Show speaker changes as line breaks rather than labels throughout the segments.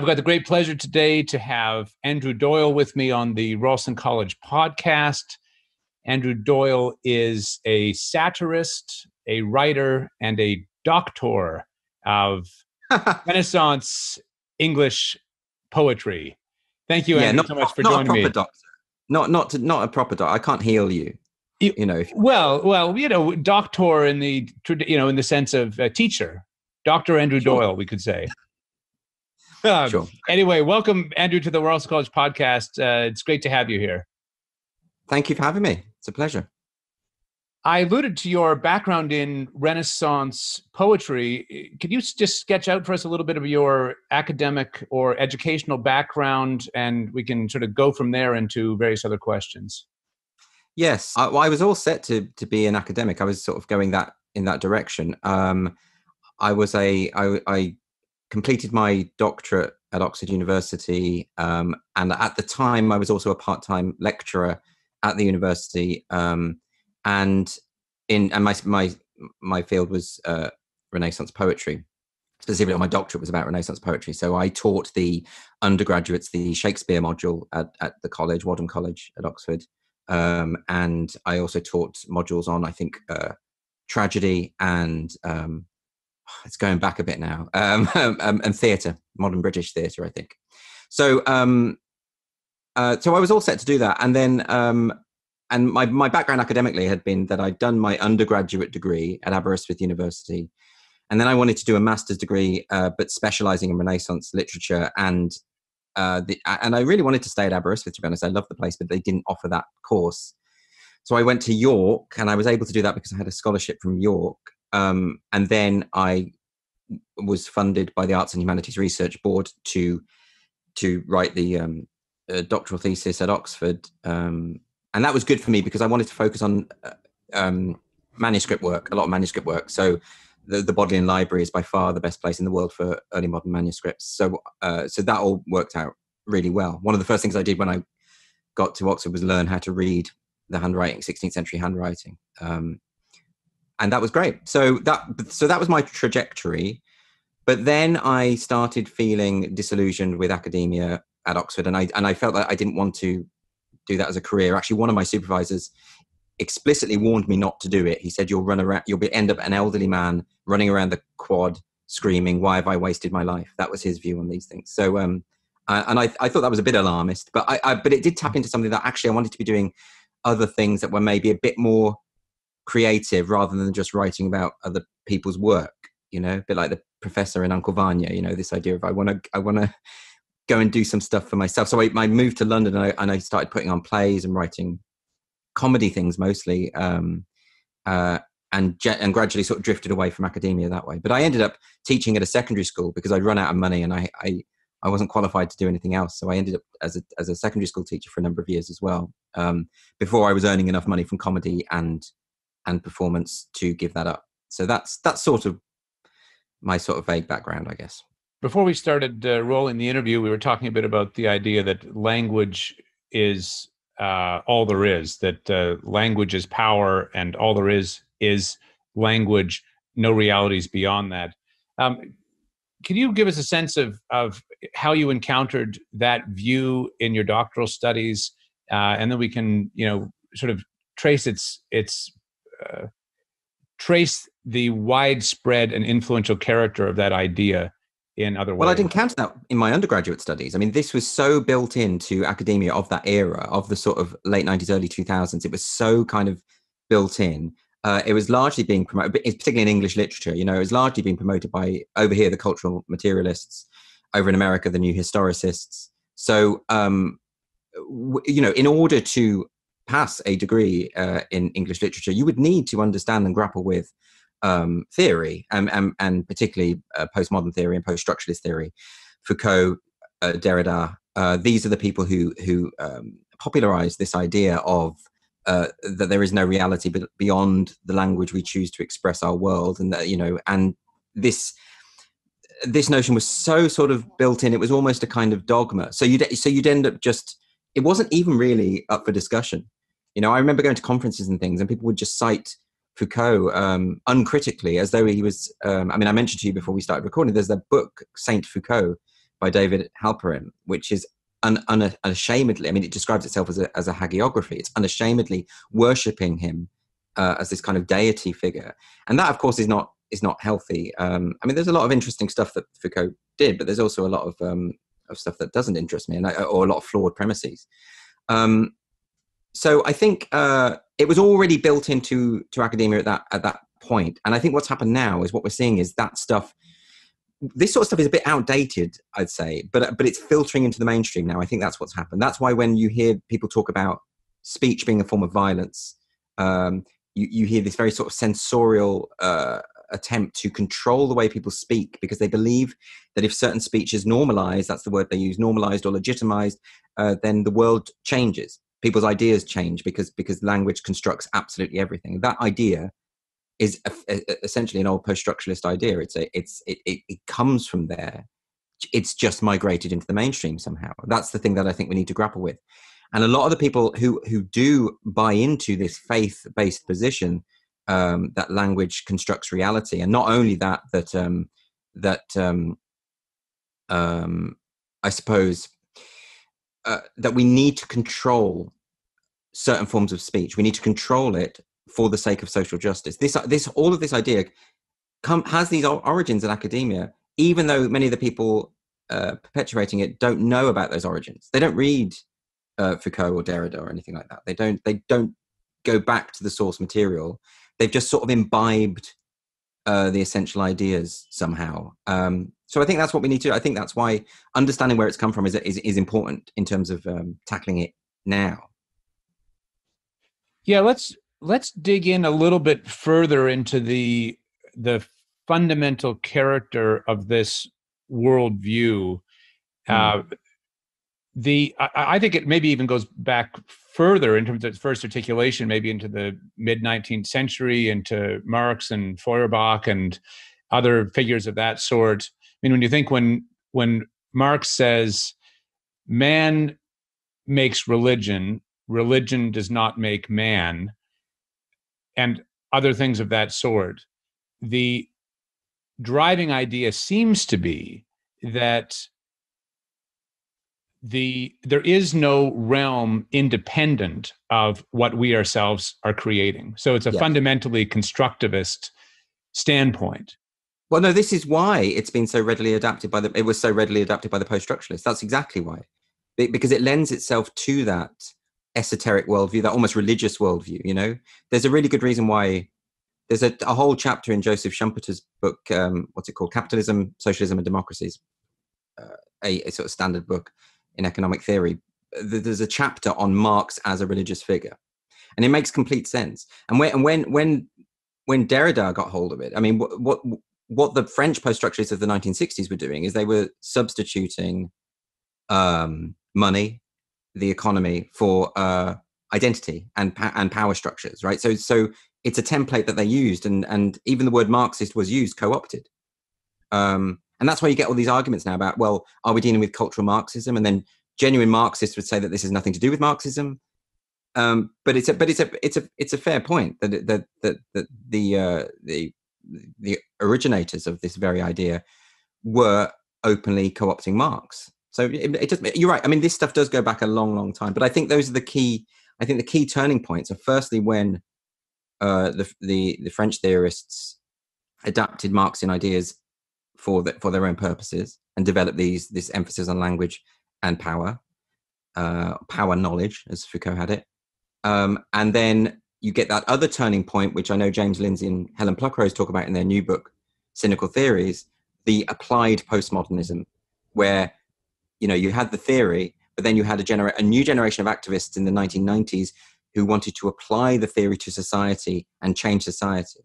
I've got the great pleasure today to have Andrew Doyle with me on the Ralston College podcast. Andrew Doyle is a satirist, a writer, and a doctor of Renaissance English poetry. Thank you, Andrew,
not,
so much for
not
joining
a proper
me.
Doctor. Not not to, not a proper doctor. I can't heal you.
You-
You, know,
Well, well, you know, doctor in the trad- you know in the sense of uh, teacher, Doctor Andrew
Sure.
Doyle, we could say. Um,
sure.
Anyway, welcome Andrew to the Ralston College podcast. Uh, it's great to have you here.
Thank you for having me. It's a pleasure.
I alluded to your background in Renaissance poetry. Could you just sketch out for us a little bit of your academic or educational background, and we can sort of go from there into various other questions?
Yes, I, well, I was all set to to be an academic. I was sort of going that in that direction. Um, I was a I, I completed my doctorate at Oxford University, um, and at the time I was also a part time lecturer at the university. Um, and in and my my my field was uh, Renaissance poetry. Specifically, my doctorate was about Renaissance poetry. So I taught the undergraduates the Shakespeare module at, at the college, Wadham College at Oxford um, and I also taught modules on I think uh, tragedy and um, it's going back a bit now um, um, and theatre, modern British theatre, I think. So um, uh, so I was all set to do that, and then um, and my my background academically had been that I'd done my undergraduate degree at Aberystwyth University. And then I wanted to do a master's degree, uh, but specializing in Renaissance literature and uh, the, and I really wanted to stay at Aberystwyth. To be honest, I love the place, but they didn't offer that course. So I went to York, and I was able to do that because I had a scholarship from York. Um, and then I was funded by the Arts and Humanities Research Board to to write the um, uh, doctoral thesis at Oxford, um, and that was good for me because I wanted to focus on uh, um, manuscript work, a lot of manuscript work. So the, the Bodleian Library is by far the best place in the world for early modern manuscripts. So, uh, so that all worked out really well. One of the first things I did when I got to Oxford was learn how to read the handwriting, 16th century handwriting, um, and that was great. So that so that was my trajectory. But then I started feeling disillusioned with academia at Oxford, and I and I felt that I didn't want to do that as a career. Actually, one of my supervisors explicitly warned me not to do it. He said, "You'll run around. You'll be end up an elderly man running around the quad, screaming, "Why have I wasted my life?" That was his view on these things. So, um, I, and I, I thought that was a bit alarmist, but I, I, but it did tap into something that actually I wanted to be doing other things that were maybe a bit more creative rather than just writing about other people's work. You know, a bit like the professor in Uncle Vanya. You know, this idea of I want to, I want to go and do some stuff for myself. So I, I moved to London and I, and I started putting on plays and writing comedy things mostly, um, uh, and ge- and gradually sort of drifted away from academia that way. But I ended up teaching at a secondary school because I'd run out of money and I, I I wasn't qualified to do anything else. So I ended up as a as a secondary school teacher for a number of years as well. Um, before I was earning enough money from comedy and and performance to give that up. So that's that's sort of my sort of vague background, I guess.
Before we started uh, rolling the interview, we were talking a bit about the idea that language is uh, all there is, that uh, language is power, and all there is is language, no realities beyond that. Um, can you give us a sense of, of how you encountered that view in your doctoral studies? Uh, and then we can, you know, sort of trace its, its uh, trace the widespread and influential character of that idea in other ways.
Well, I'd encountered that in my undergraduate studies. I mean, this was so built into academia of that era, of the sort of late 90s, early 2000s. It was so kind of built in. Uh, it was largely being promoted, particularly in English literature. You know, it was largely being promoted by over here the cultural materialists, over in America the new historicists. So, um, w- you know, in order to pass a degree uh, in English literature, you would need to understand and grapple with um, theory, and, and, and particularly uh, postmodern theory and post-structuralist theory, Foucault, uh, Derrida. Uh, these are the people who who um, popularized this idea of uh, that there is no reality beyond the language we choose to express our world, and that you know, and this this notion was so sort of built in; it was almost a kind of dogma. So you'd so you'd end up just it wasn't even really up for discussion. You know, I remember going to conferences and things, and people would just cite Foucault um, uncritically, as though he was. Um, I mean, I mentioned to you before we started recording. There's that book Saint Foucault by David Halperin, which is un, un, unashamedly, I mean, it describes itself as a, as a hagiography. It's unashamedly worshipping him uh, as this kind of deity figure. And that, of course, is not is not healthy. Um, I mean, there's a lot of interesting stuff that Foucault did, but there's also a lot of um, of stuff that doesn't interest me, and I, or a lot of flawed premises. Um, so I think uh, it was already built into to academia at that at that point, and I think what's happened now is what we're seeing is that stuff. This sort of stuff is a bit outdated, I'd say, but but it's filtering into the mainstream now. I think that's what's happened. That's why when you hear people talk about speech being a form of violence, um, you, you hear this very sort of censorial uh, attempt to control the way people speak because they believe that if certain speech is normalized, that's the word they use, normalized or legitimized, uh, then the world changes. People's ideas change because because language constructs absolutely everything. That idea is a, a, essentially an old post-structuralist idea. It's a it's it, it, it comes from there. It's just migrated into the mainstream somehow. That's the thing that I think we need to grapple with. And a lot of the people who who do buy into this faith-based position um, that language constructs reality, and not only that, that um, that um, um, I suppose uh, that we need to control certain forms of speech. We need to control it for the sake of social justice. This this all of this idea come, has these origins in academia, even though many of the people uh, perpetuating it don't know about those origins. They don't read uh, Foucault or Derrida or anything like that. They don't they don't go back to the source material they've just sort of imbibed uh, the essential ideas somehow. Um, so I think that's what we need to. I think that's why understanding where it's come from is is, is important in terms of um, tackling it now.
Yeah, let's let's dig in a little bit further into the the fundamental character of this worldview. Mm. Uh, the I, I, think it maybe even goes back further in terms of its first articulation, maybe into the mid 19th century, into Marx and Feuerbach and other figures of that sort. I mean, when you think when when Marx says man makes religion, religion does not make man, and other things of that sort, the driving idea seems to be that the there is no realm independent of what we ourselves are creating. So it's a yes. fundamentally constructivist standpoint.
Well no this is why it's been so readily adapted by the it was so readily adapted by the post-structuralists. That's exactly why. Because it lends itself to that esoteric worldview that almost religious worldview you know? There's a really good reason why there's a, a whole chapter in joseph schumpeter's book um, what's it called? Capitalism socialism and democracies uh, a, a, sort of standard book in economic theory, there's a chapter on Marx as a religious figure, and it makes complete sense. And when and when when when Derrida got hold of it, I mean, what what, what the French post-structuralists of the 1960s were doing is they were substituting um, money, the economy, for uh, identity and and power structures, right? So so it's a template that they used, and and even the word Marxist was used, co-opted. Um, and that's why you get all these arguments now about, well, are we dealing with cultural Marxism? And then genuine Marxists would say that this has nothing to do with Marxism. Um, but it's a but it's a it's a it's a fair point that that that, that the uh, the the originators of this very idea were openly co-opting Marx. So it, it just you're right. I mean, this stuff does go back a long, long time. But I think those are the key. I think the key turning points are firstly when uh, the the the French theorists adapted Marxian ideas for the, for their own purposes and develop these this emphasis on language and power, uh, power knowledge, as Foucault had it. Um, and then you get that other turning point, which I know James Lindsay and Helen Pluckrose talk about in their new book, Cynical Theories, the applied postmodernism, where you know you had the theory, but then you had a, genera- a new generation of activists in the 1990s who wanted to apply the theory to society and change society.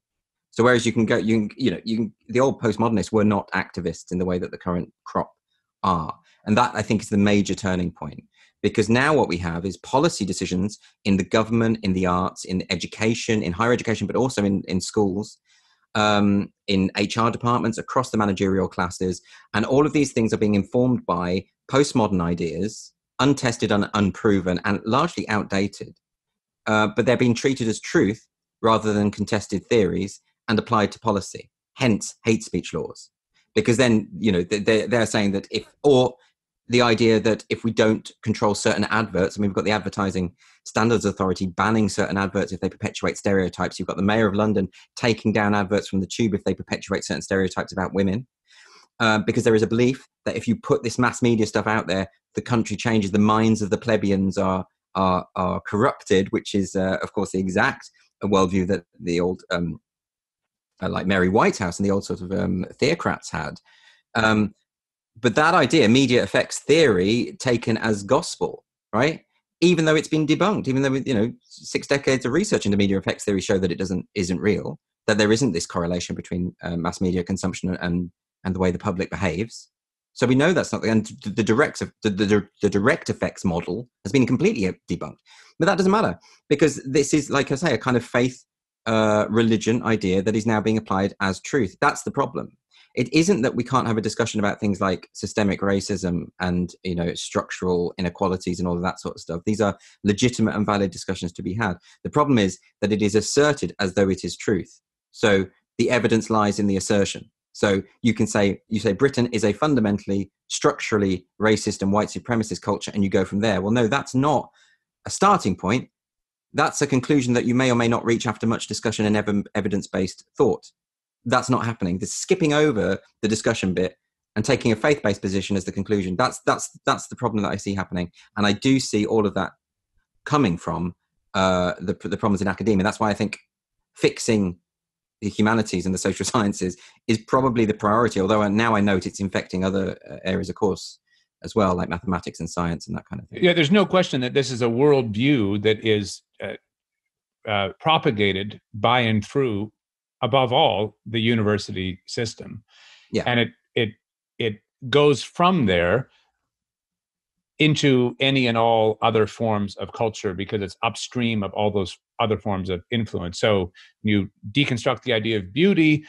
So whereas you can go, you can, you know, you can, the old postmodernists were not activists in the way that the current crop are, and that I think is the major turning point. Because now what we have is policy decisions in the government, in the arts, in education, in higher education, but also in in schools, um, in HR departments, across the managerial classes, and all of these things are being informed by postmodern ideas, untested and unproven, and largely outdated. Uh, but they're being treated as truth rather than contested theories and applied to policy, hence hate speech laws. because then you know they're, they're saying that if or the idea that if we don't control certain adverts, I mean, we've got the Advertising Standards Authority banning certain adverts if they perpetuate stereotypes. You've got the Mayor of London taking down adverts from the tube if they perpetuate certain stereotypes about women. Uh, because there is a belief that if you put this mass media stuff out there, the country changes, the minds of the plebeians are are, are corrupted, which is, uh, of course, the exact worldview that the old, um, uh, like Mary Whitehouse and the old sort of um, theocrats had. Um, but that idea, media effects theory, taken as gospel, right? Even though it's been debunked, even though you know six decades of research into media effects theory show that it doesn't isn't real, that there isn't this correlation between uh, mass media consumption and and the way the public behaves. So we know that's not the and the direct the, the, the direct effects model has been completely debunked. But that doesn't matter because this is, like I say, a kind of faith uh, religion idea that is now being applied as truth. That's the problem. It isn't that we can't have a discussion about things like systemic racism and you know structural inequalities and all of that sort of stuff. These are legitimate and valid discussions to be had. The problem is that it is asserted as though it is truth. So the evidence lies in the assertion. So you can say you say britain is a fundamentally structurally racist and white supremacist culture and you go from there. Well no that's not a starting point that's a conclusion that you may or may not reach after much discussion and ev- evidence-based thought that's not happening. This skipping over the discussion bit and taking a faith-based position as the conclusion. That's that's that's the problem that I see happening, and I do see all of that coming from uh, the the problems in academia. That's why I think fixing the humanities and the social sciences is probably the priority. Although now I note it's infecting other uh, areas, of course, as well, like mathematics and science and that kind of thing.
Yeah, there's no question that this is a worldview that is uh, uh, propagated by and through above all the university system. Yeah. And it it it goes from there into any and all other forms of culture because it's upstream of all those other forms of influence. So you deconstruct the idea of beauty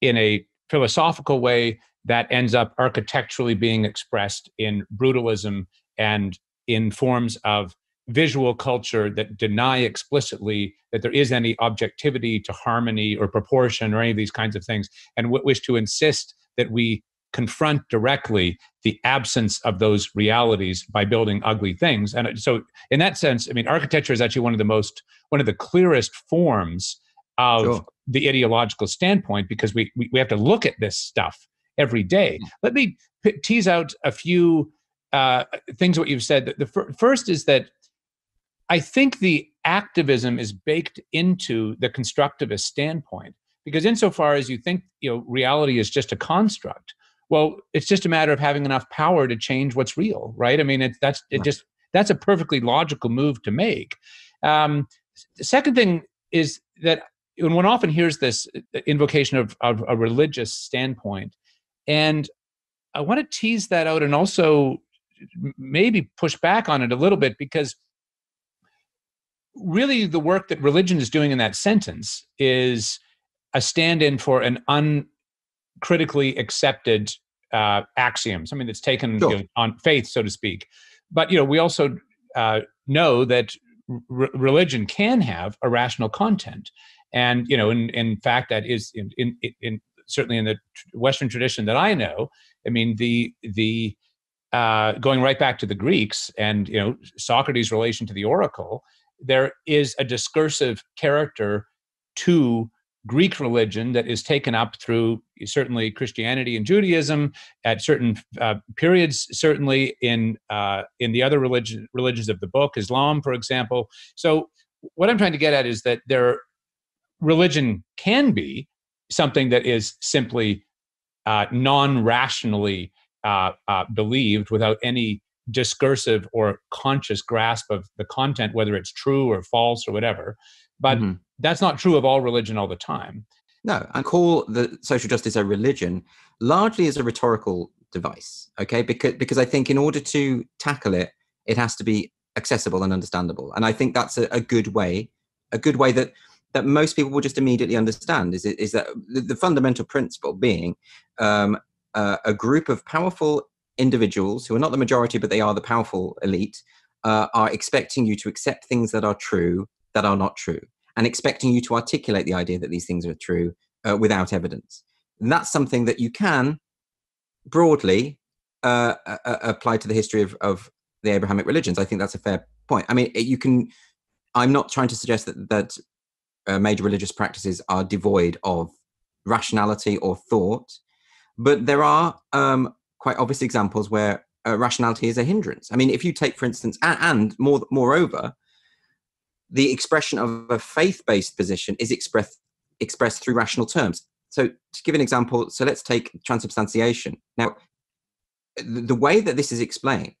in a philosophical way that ends up architecturally being expressed in brutalism and in forms of visual culture that deny explicitly that there is any objectivity to harmony or proportion or any of these kinds of things, and wish to insist that we confront directly the absence of those realities by building ugly things. And so, in that sense, I mean, architecture is actually one of the most, one of the clearest forms of sure. the ideological standpoint because we, we, we have to look at this stuff every day. Mm. Let me p- tease out a few uh, things what you've said. The f- first is that I think the activism is baked into the constructivist standpoint because insofar as you think you know reality is just a construct well it's just a matter of having enough power to change what's real right i mean it, that's it just that's a perfectly logical move to make um, the second thing is that when one often hears this uh, invocation of, of a religious standpoint and i want to tease that out and also maybe push back on it a little bit because really the work that religion is doing in that sentence is a stand-in for an uncritically accepted uh, axiom, something that's taken sure. you know, on faith, so to speak. But you know, we also uh, know that r- religion can have a rational content, and you know, in, in fact, that is in, in, in certainly in the Western tradition that I know. I mean, the the uh, going right back to the Greeks and you know Socrates' relation to the oracle there is a discursive character to Greek religion that is taken up through certainly Christianity and Judaism at certain uh, periods, certainly in uh, in the other religion, religions of the book, Islam, for example. So, what I'm trying to get at is that there, religion can be something that is simply uh, non-rationally uh, uh, believed without any discursive or conscious grasp of the content, whether it's true or false or whatever. But mm-hmm. that's not true of all religion all the time.
No, and call the social justice a religion largely as a rhetorical device, okay? Because because I think in order to tackle it, it has to be accessible and understandable. And I think that's a, a good way, a good way that that most people will just immediately understand is is that the, fundamental principle being um, uh, a group of powerful individuals who are not the majority, but they are the powerful elite, uh, are expecting you to accept things that are true that are not true, and expecting you to articulate the idea that these things are true uh, without evidence. And that's something that you can broadly uh, apply to the history of, of the Abrahamic religions. I think that's a fair point. I mean, you can. I'm not trying to suggest that that uh, major religious practices are devoid of rationality or thought, but there are um, quite obvious examples where uh, rationality is a hindrance. I mean, if you take, for instance, and, and more moreover, the expression of a faith-based position is expressed expressed through rational terms. So, to give an example, so let's take transubstantiation. Now, the, the way that this is explained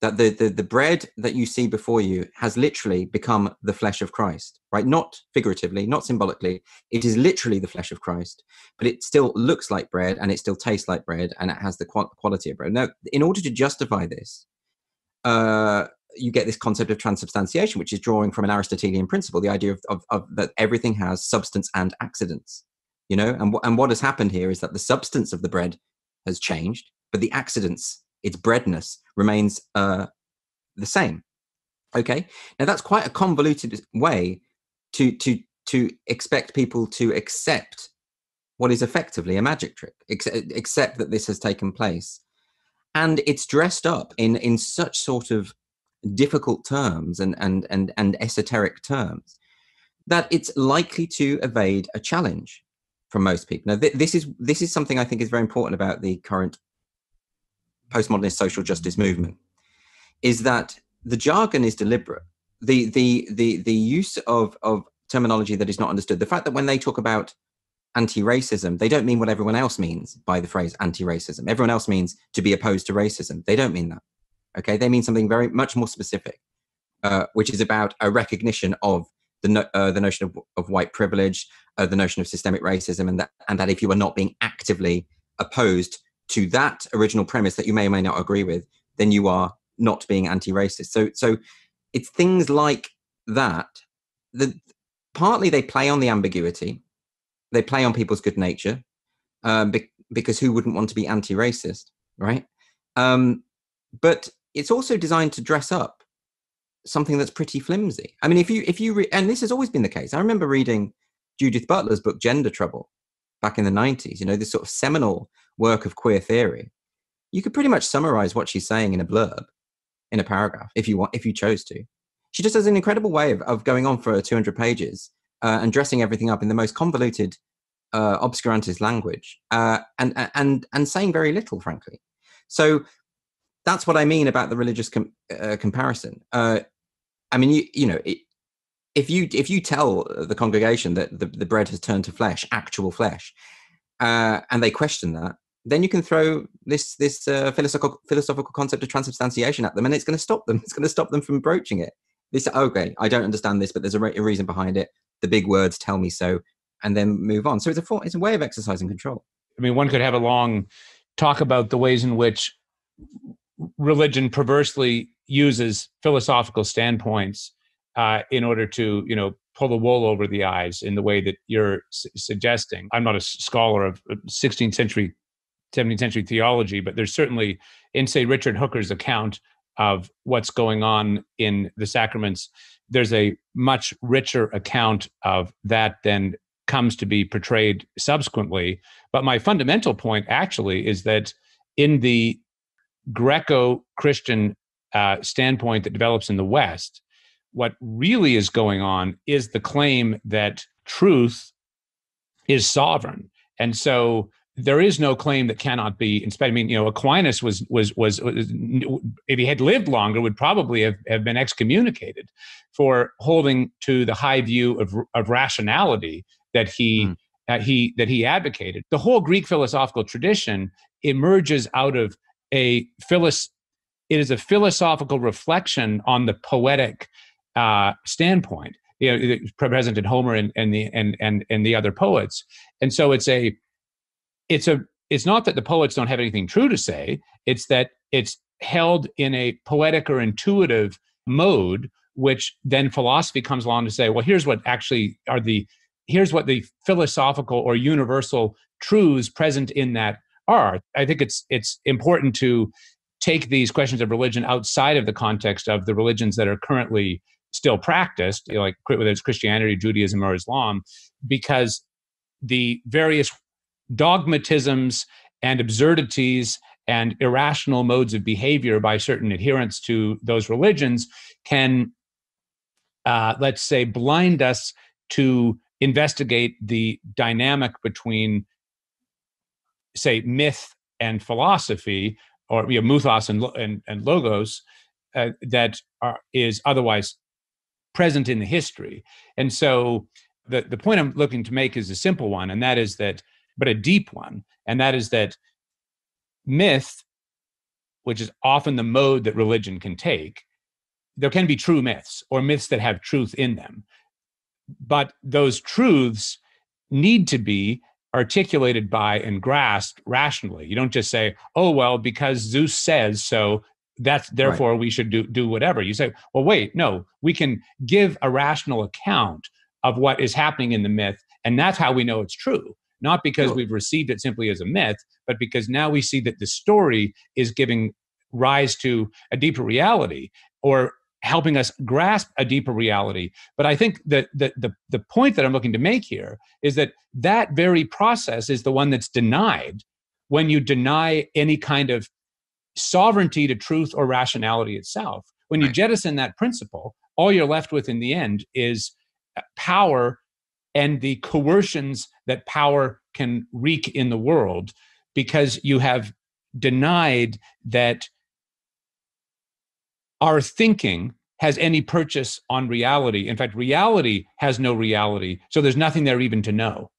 that the, the the bread that you see before you has literally become the flesh of Christ, right? Not figuratively, not symbolically. It is literally the flesh of Christ, but it still looks like bread and it still tastes like bread and it has the quality of bread. Now, in order to justify this, uh, you get this concept of transubstantiation, which is drawing from an Aristotelian principle, the idea of, of, of that everything has substance and accidents. You know, and and what has happened here is that the substance of the bread has changed, but the accidents its breadness remains uh, the same. Okay, now that's quite a convoluted way to to to expect people to accept what is effectively a magic trick, accept that this has taken place, and it's dressed up in in such sort of difficult terms and and and and esoteric terms that it's likely to evade a challenge from most people. Now, th- this is this is something I think is very important about the current postmodernist social justice movement is that the jargon is deliberate. The the the the use of of terminology that is not understood. The fact that when they talk about anti-racism, they don't mean what everyone else means by the phrase anti-racism. Everyone else means to be opposed to racism. They don't mean that. Okay, they mean something very much more specific, uh, which is about a recognition of the no, uh, the notion of, of white privilege, uh, the notion of systemic racism, and that and that if you are not being actively opposed to that original premise that you may or may not agree with, then you are not being anti-racist. So so it's things like that that partly they play on the ambiguity, they play on people's good nature, um, be- because who wouldn't want to be anti-racist, right? Um, but it's also designed to dress up something that's pretty flimsy. I mean, if you if you re- and this has always been the case. I remember reading Judith Butler's book Gender Trouble back in the 90s. You know, this sort of seminal work of queer theory, you could pretty much summarize what she's saying in a blurb, in a paragraph, if you want, if you chose to. She just has an incredible way of, of going on for 200 pages uh, and dressing everything up in the most convoluted, uh, obscurantist language, uh, and and and saying very little, frankly. So that's what I mean about the religious com- uh, comparison. Uh, I mean, you you know, it, if you if you tell the congregation that the, the bread has turned to flesh, actual flesh, uh, and they question that, then you can throw this this uh, philosophical philosophical concept of transubstantiation at them, and it's going to stop them. It's going to stop them from broaching it. They say, okay, I don't understand this, but there's a, re- a, reason behind it. The big words tell me so, and then move on. So it's a it's a way of exercising control.
I mean, one could have a long talk about the ways in which religion perversely uses philosophical standpoints uh, in order to, you know, pull the wool over the eyes in the way that you're su- suggesting. I'm not a scholar of 16th century 17th century theology, but there's certainly in, say, Richard Hooker's account of what's going on in the sacraments, there's a much richer account of that than comes to be portrayed subsequently. But my fundamental point actually is that in the Greco Christian uh, standpoint that develops in the West, what really is going on is the claim that truth is sovereign. And so there is no claim that cannot be inspected. I mean, you know, Aquinas was, was was was, if he had lived longer, would probably have, have been excommunicated for holding to the high view of of rationality that he mm. that he that he advocated. The whole Greek philosophical tradition emerges out of a philos. It is a philosophical reflection on the poetic uh, standpoint, you know, present in Homer and, and the and and and the other poets, and so it's a it's a it's not that the poets don't have anything true to say. It's that it's held in a poetic or intuitive mode which then philosophy comes along to say well here's what actually are the here's what the philosophical or universal truths present in that are. I think it's it's important to take these questions of religion outside of the context of the religions that are currently still practiced you know, like whether it's christianity judaism or islam because the various dogmatisms and absurdities and irrational modes of behavior by certain adherents to those religions can, uh, let's say, blind us to investigate the dynamic between, say, myth and philosophy, or you know, muthos and, and, and logos, uh, that are, is otherwise present in the history. And so the, the point I'm looking to make is a simple one, and that is that, but a deep one, and that is that myth, which is often the mode that religion can take, there can be true myths or myths that have truth in them. But those truths need to be articulated by and grasped rationally. You don't just say, oh, well, because Zeus says so, that's therefore right. we should do do whatever. You say well wait no we can give a rational account of what is happening in the myth and that's how we know it's true. Not because we've received it simply as a myth but because now we see that the story is giving rise to a deeper reality or helping us grasp a deeper reality. But i think that the, the, the point that i'm looking to make here is that that very process is the one that's denied when you deny any kind of sovereignty to truth or rationality itself. When you right. jettison that principle, all you're left with in the end is uh, power and the coercions that power can wreak in the world because you have denied that our thinking has any purchase on reality. In fact, reality has no reality. So there's nothing there even to know.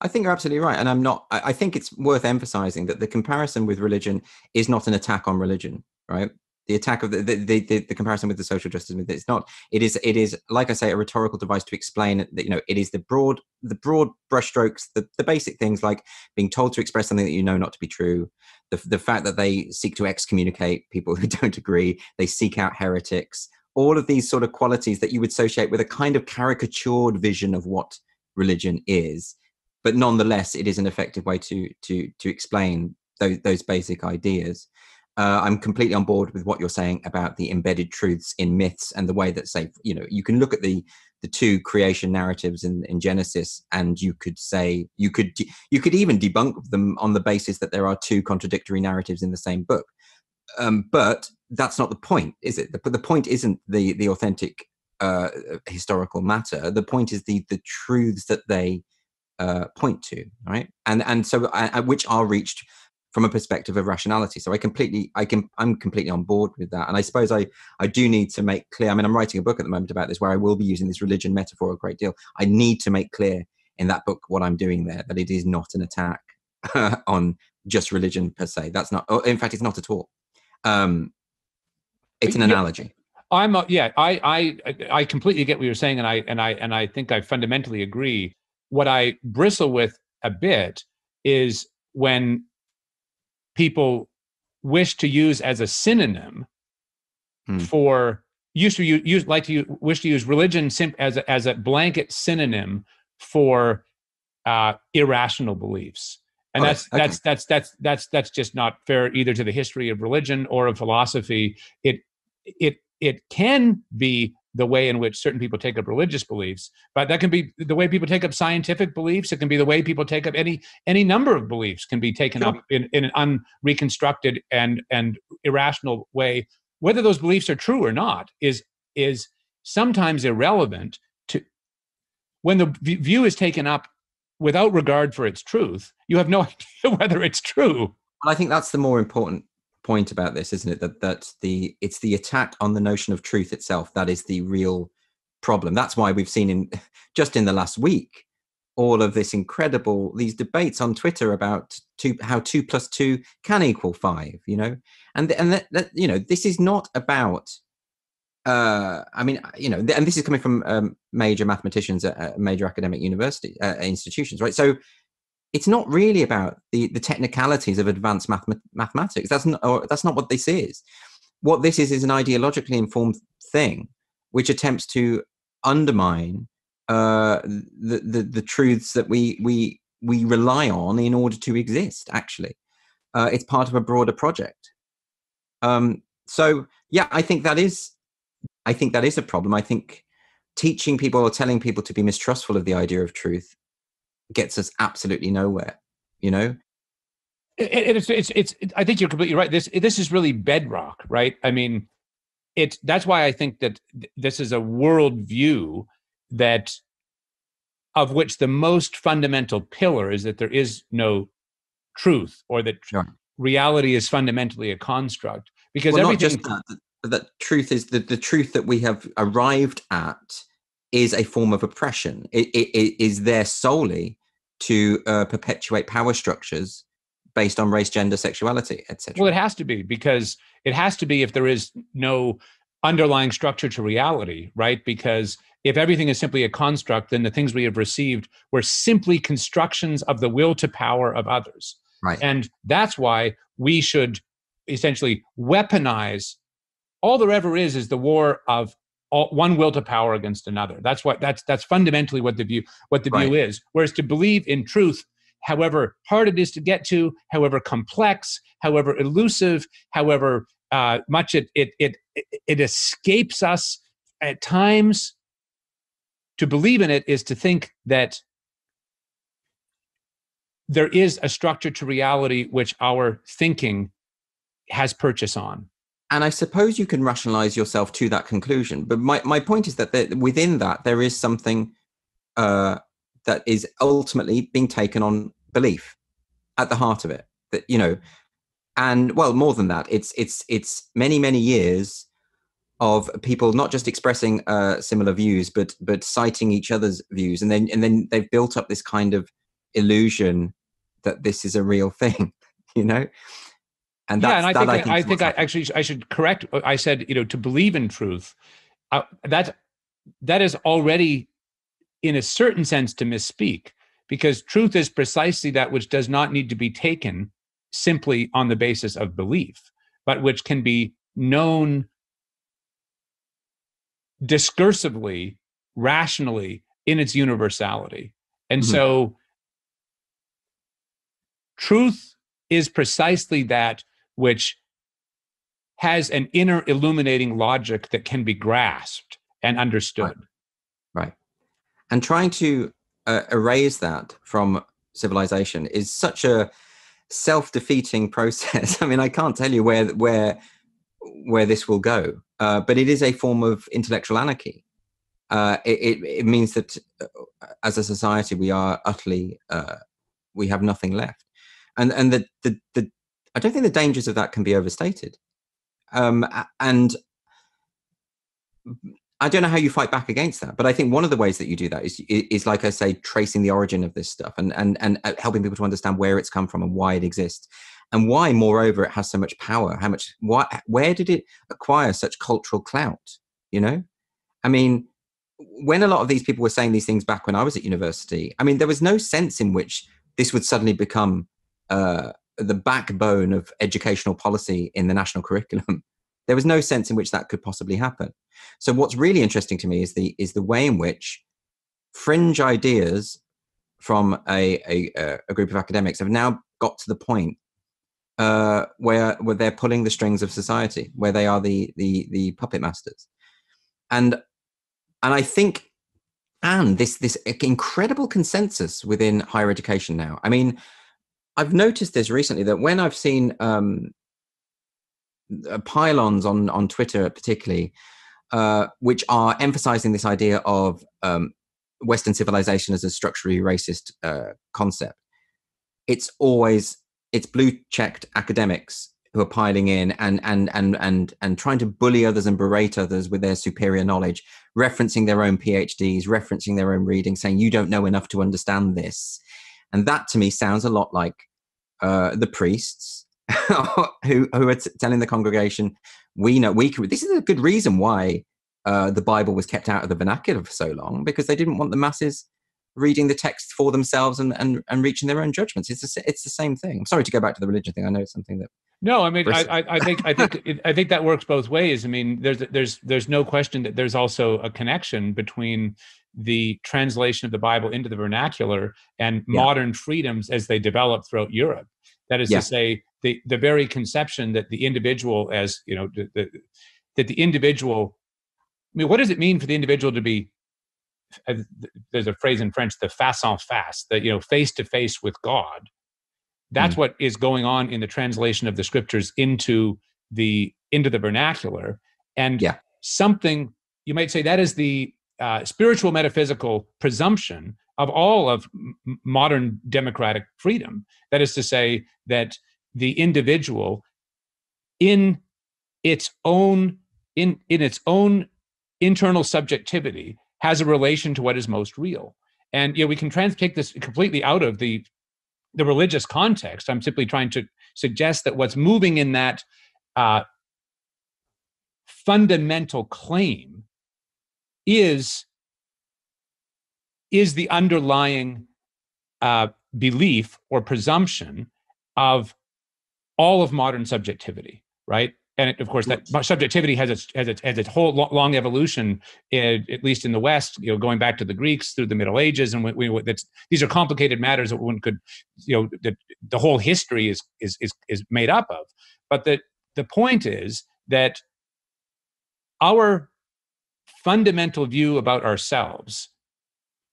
I think you're absolutely right. And I'm not, I, think it's worth emphasizing that the comparison with religion is not an attack on religion, right? The attack of the, the, the, the comparison with the social justice movement, it's not, it is, it is, like I say, a rhetorical device to explain that, you know, it is the broad, the broad brushstrokes, the, the basic things like being told to express something that you know not to be true, the, the fact that they seek to excommunicate people who don't agree, they seek out heretics, all of these sort of qualities that you would associate with a kind of caricatured vision of what religion is but nonetheless, it is an effective way to to to explain those those basic ideas. Uh, I'm completely on board with what you're saying about the embedded truths in myths and the way that, say, you know, you can look at the the two creation narratives in, in Genesis, and you could say you could you could even debunk them on the basis that there are two contradictory narratives in the same book. Um, but that's not the point, is it? The, the point isn't the the authentic uh, historical matter. The point is the the truths that they uh, point to, right? And and so uh, which are reached from a perspective of rationality. So I completely, I can, I'm completely on board with that. And I suppose I, I do need to make clear. I mean, I'm writing a book at the moment about this, where I will be using this religion metaphor a great deal. I need to make clear in that book what I'm doing there, that it is not an attack on just religion per se. That's not. In fact, it's not at all. Um, it's an analogy.
I'm a, yeah. I I I completely get what you're saying, and I and I and I think I fundamentally agree what I bristle with a bit is when people wish to use as a synonym hmm. for used to use, use like to use, wish to use religion sim, as a, as a blanket synonym for uh, irrational beliefs and that's okay. that's that's that's that's that's just not fair either to the history of religion or of philosophy it it it can be the way in which certain people take up religious beliefs but that can be the way people take up scientific beliefs. It can be the way people take up any any number of beliefs can be taken sure. up in, in an unreconstructed and and irrational way. Whether those beliefs are true or not is is sometimes irrelevant to when the view is taken up without regard for its truth you have no idea whether it's true.
And i think that's the more important point about this, isn't it? That that the it's the attack on the notion of truth itself that is the real problem. That's why we've seen in just in the last week all of this incredible these debates on Twitter about two how two plus two can equal five. You know, and and that, that you know this is not about. Uh, I mean, you know, and this is coming from um, major mathematicians at, at major academic university uh, institutions, right? So it's not really about the, the technicalities of advanced math, mathematics. That's not, that's not what this is. What this is is an ideologically informed thing which attempts to undermine uh, the, the, the truths that we we we rely on in order to exist. Actually, uh, it's part of a broader project. Um, so yeah, I think that is I think that is a problem. I think teaching people or telling people to be mistrustful of the idea of truth gets us absolutely nowhere. you know
it, it's, it's it's i think you're completely right this this is really bedrock right i mean it's that's why i think that this is a worldview that of which the most fundamental pillar is that there is no truth or that sure. reality is fundamentally a construct because well, everything
not just that, that truth is the, the truth that we have arrived at is a form of oppression it, it, it is there solely to uh, perpetuate power structures based on race gender sexuality etc
well it has to be because it has to be if there is no underlying structure to reality right because if everything is simply a construct, then the things we have received were simply constructions of the will to power of others.
Right.
And that's why we should essentially weaponize all there ever is is the war of all, one will to power against another. That's what that's that's fundamentally what the view what the right. view is. Whereas to believe in truth, however hard it is to get to, however complex, however elusive, however uh, much it, it it it escapes us at times to believe in it is to think that there is a structure to reality which our thinking has purchase on.
And I suppose you can rationalize yourself to that conclusion. But my, my point is that there, within that, there is something uh, that is ultimately being taken on belief at the heart of it. That, you know, and well, more than that, it's it's it's many, many years of people not just expressing uh, similar views, but but citing each other's views, and then and then they've built up this kind of illusion that this is a real thing, you know.
And yeah, and I think I think, I, think I actually I should correct. I said you know to believe in truth, uh, that that is already, in a certain sense, to misspeak because truth is precisely that which does not need to be taken simply on the basis of belief, but which can be known discursively, rationally in its universality. And mm-hmm. so, truth is precisely that which has an inner illuminating logic that can be grasped and understood.
Right. right. And trying to uh, erase that from civilization is such a self-defeating process. I mean, I can't tell you where where where this will go. Uh, but it is a form of intellectual anarchy. Uh, it, it, it, means that uh, as a society we are utterly uh, we have nothing left, and and the, the the I don't think the dangers of that can be overstated. Um, and I don't know how you fight back against that, but I think one of the ways that you do that is is like I say, tracing the origin of this stuff and and and uh, helping people to understand where it's come from and why it exists and why moreover it has so much power how much why where did it acquire such cultural clout you know i mean when a lot of these people were saying these things back when i was at university i mean there was no sense in which this would suddenly become uh, the backbone of educational policy in the national curriculum. There was no sense in which that could possibly happen. So what's really interesting to me is the is the way in which fringe ideas from a, a, a group of academics have now got to the point uh, where where they're pulling the strings of society, where they are the the the puppet masters, and and I think and this this incredible consensus within higher education now. I mean, I've noticed this recently that when I've seen um, uh, pile-ons on on Twitter, particularly, uh, which are emphasizing this idea of um, Western civilization as a structurally racist uh, concept. It's always it's blue checked academics who are piling in and and and and and trying to bully others and berate others with their superior knowledge referencing their own phds referencing their own reading saying you don't know enough to understand this and that to me sounds a lot like uh, the priests who who are t- telling the congregation we know we can this is a good reason why uh, the bible was kept out of the vernacular for so long because they didn't want the masses reading the text for themselves and, and, and reaching their own judgments. It's the, it's the same thing. I'm sorry to go back to the religion thing. I know it's something that.
No, I mean, I, I, I think I think it, I think that works both ways. I mean, there's there's there's no question that there's also a connection between the translation of the Bible into the vernacular and yeah. modern freedoms as they develop throughout Europe. That is yeah. to say, the the very conception that the individual, as you know, the, the, that the individual. I mean, what does it mean for the individual to be there's a phrase in French, the face en face, that you know, face to face with God. That's mm. what is going on in the translation of the scriptures into the into the vernacular. And
yeah.
something you might say that is the uh, spiritual metaphysical presumption of all of m- modern democratic freedom. That is to say that the individual, in its own in in its own internal subjectivity, has a relation to what is most real. And you know, we can trans take this completely out of the the religious context. I'm simply trying to suggest that what's moving in that uh, fundamental claim is is the underlying uh, belief or presumption of all of modern subjectivity, right? and of course that subjectivity has its has its, has its whole long evolution in, at least in the west you know going back to the greeks through the middle ages and we, we these are complicated matters that one could you know that the whole history is is is is made up of but the the point is that our fundamental view about ourselves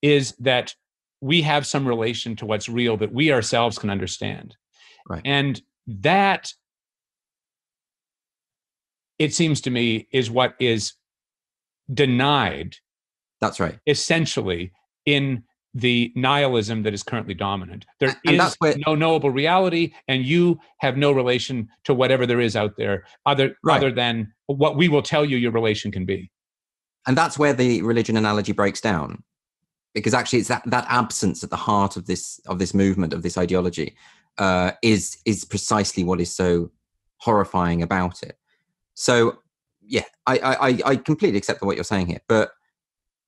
is that we have some relation to what's real that we ourselves can understand
right
and that it seems to me, is what is denied.
That's right.
Essentially, in the nihilism that is currently dominant. There and is where, no knowable reality, and you have no relation to whatever there is out there, other right. other than what we will tell you your relation can be.
And that's where the religion analogy breaks down, because actually, it's that that absence at the heart of this of this movement of this ideology uh, is is precisely what is so horrifying about it. So yeah, I, I, I completely accept what you're saying here, but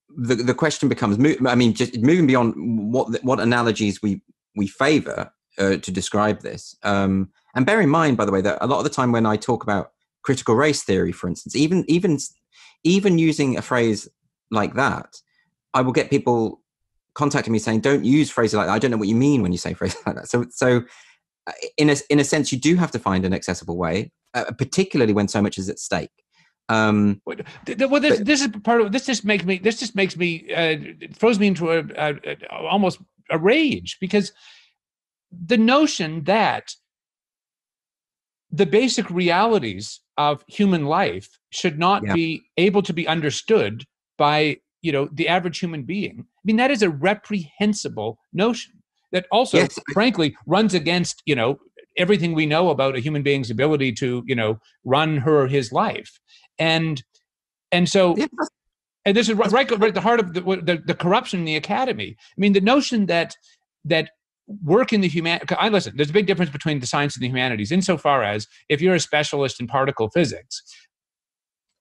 the the question becomes, I mean, just moving beyond what what analogies we we favour uh, to describe this, um, and bear in mind, by the way, that a lot of the time when I talk about critical race theory, for instance, even even even using a phrase like that, I will get people contacting me saying, "Don't use phrases like that. I don't know what you mean when you say phrases like that." So so uh, in a in a sense, you do have to find an accessible way uh, particularly when so much is at stake. Um,
well, this, but, this is part of this. Just makes me. This just makes me. Uh, throws me into a, a, a, almost a rage because the notion that the basic realities of human life should not yeah. be able to be understood by you know the average human being. I mean that is a reprehensible notion that also yes. frankly runs against you know everything we know about a human being's ability to you know run her or his life and and so yeah. and this is right, right, right at the heart of the, the, the corruption in the academy i mean the notion that that work in the human i listen there's a big difference between the science and the humanities insofar as if you're a specialist in particle physics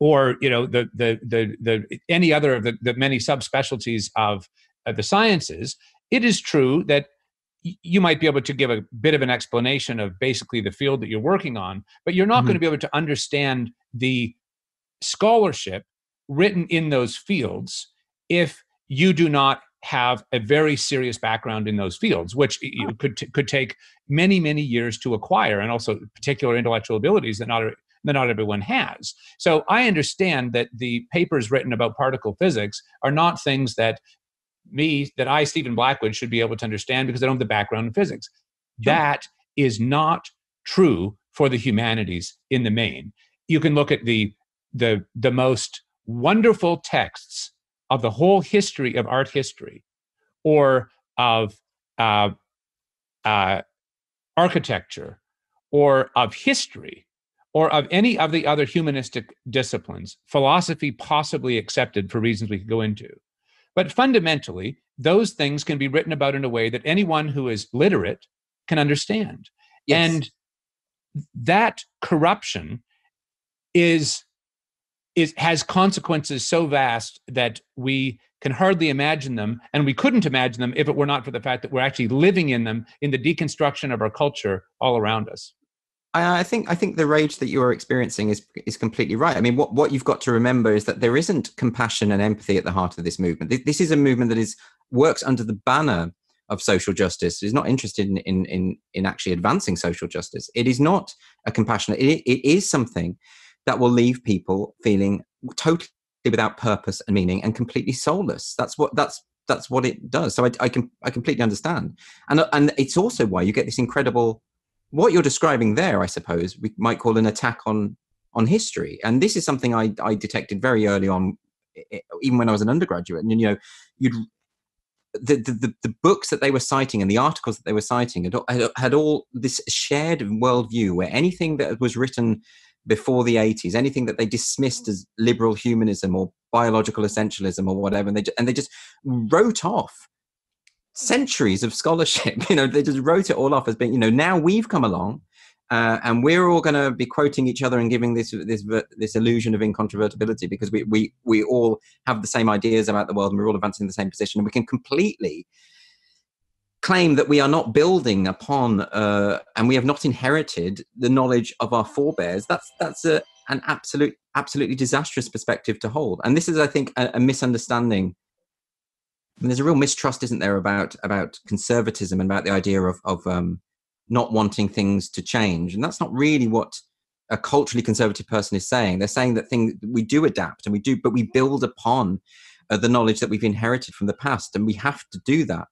or you know the the the, the any other of the, the many subspecialties of, of the sciences it is true that you might be able to give a bit of an explanation of basically the field that you're working on, but you're not mm-hmm. going to be able to understand the scholarship written in those fields if you do not have a very serious background in those fields, which you could t- could take many many years to acquire, and also particular intellectual abilities that not that not everyone has. So I understand that the papers written about particle physics are not things that me that I, Stephen Blackwood, should be able to understand because I don't have the background in physics. Sure. That is not true for the humanities in the main. You can look at the the the most wonderful texts of the whole history of art history, or of uh, uh, architecture, or of history, or of any of the other humanistic disciplines, philosophy possibly accepted for reasons we could go into. But fundamentally, those things can be written about in a way that anyone who is literate can understand. Yes. And that corruption is is has consequences so vast that we can hardly imagine them and we couldn't imagine them if it were not for the fact that we're actually living in them in the deconstruction of our culture all around us
I, think I think the rage that you are experiencing is is completely right. I mean, what what you've got to remember is that there isn't compassion and empathy at the heart of this movement. This is a movement that is works under the banner of social justice. Is not interested in in in, in actually advancing social justice. It is not a compassionate. It, it is something that will leave people feeling totally without purpose and meaning and completely soulless. That's what that's that's what it does. So I, I can I completely understand, and and it's also why you get this incredible what you're describing there, I suppose, we might call an attack on on history. And this is something I, I detected very early on, even when I was an undergraduate. And you know, you'd the, the, the books that they were citing and the articles that they were citing had, had all this shared worldview where anything that was written before the 80s anything that they dismissed as liberal humanism or biological essentialism or whatever and they, and they just wrote off centuries of scholarship. You know they just wrote it all off as being you know now we've come along uh, and we're all going to be quoting each other and giving this this this illusion of incontrovertibility because we we we all have the same ideas about the world and we're all advancing the same position. And we can completely claim that we are not building upon uh, and we have not inherited the knowledge of our forebears. That's that's a, an absolute absolutely disastrous perspective to hold. And this is i think a, a misunderstanding and there's a real mistrust isn't there about about conservatism and about the idea of of um, not wanting things to change. And that's not really what a culturally conservative person is saying. They're saying that things we do adapt and we do, but we build upon uh, the knowledge that we've inherited from the past, and we have to do that.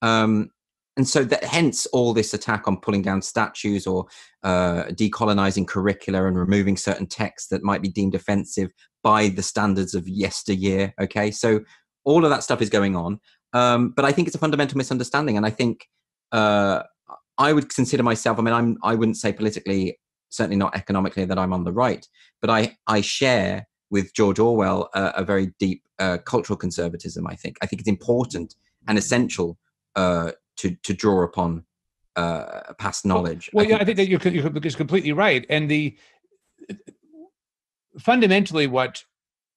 Um, and so that hence all this attack on pulling down statues or uh, decolonizing curricula and removing certain texts that might be deemed offensive by the standards of yesteryear okay so all of that stuff is going on um, but i think it's a fundamental misunderstanding and i think uh, I would consider myself. I mean, I'm. I wouldn't say politically, certainly not economically, that I'm on the right. But I I share with George Orwell uh, a very deep uh, cultural conservatism. I think. I think it's important and essential uh, to to draw upon uh, past knowledge.
Well, I yeah, I think that you're, you're completely right. And the fundamentally what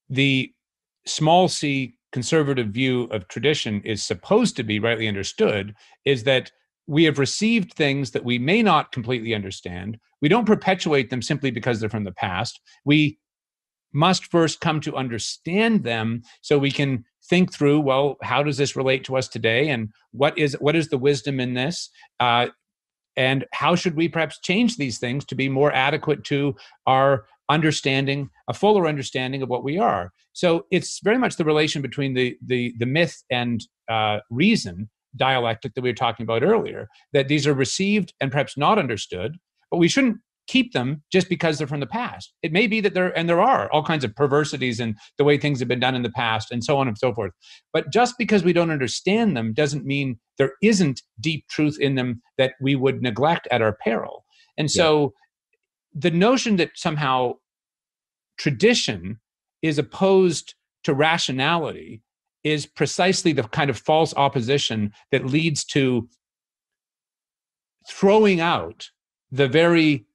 the small c conservative view of tradition is supposed to be rightly understood is that we have received things that we may not completely understand. We don't perpetuate them simply because they're from the past. We must first come to understand them so we can think through well how does this relate to us today and what is what is the wisdom in this uh, and how should we perhaps change these things to be more adequate to our understanding a fuller understanding of what we are so it's very much the relation between the the the myth and uh, reason dialectic that we were talking about earlier, that these are received and perhaps not understood, but we shouldn't keep them just because they're from the past. It may be that there, and there are all kinds of perversities in the way things have been done in the past and so on and so forth. But just because we don't understand them doesn't mean there isn't deep truth in them that we would neglect at our peril. And so. The notion that somehow tradition is opposed to rationality is precisely the kind of false opposition that leads to throwing out the very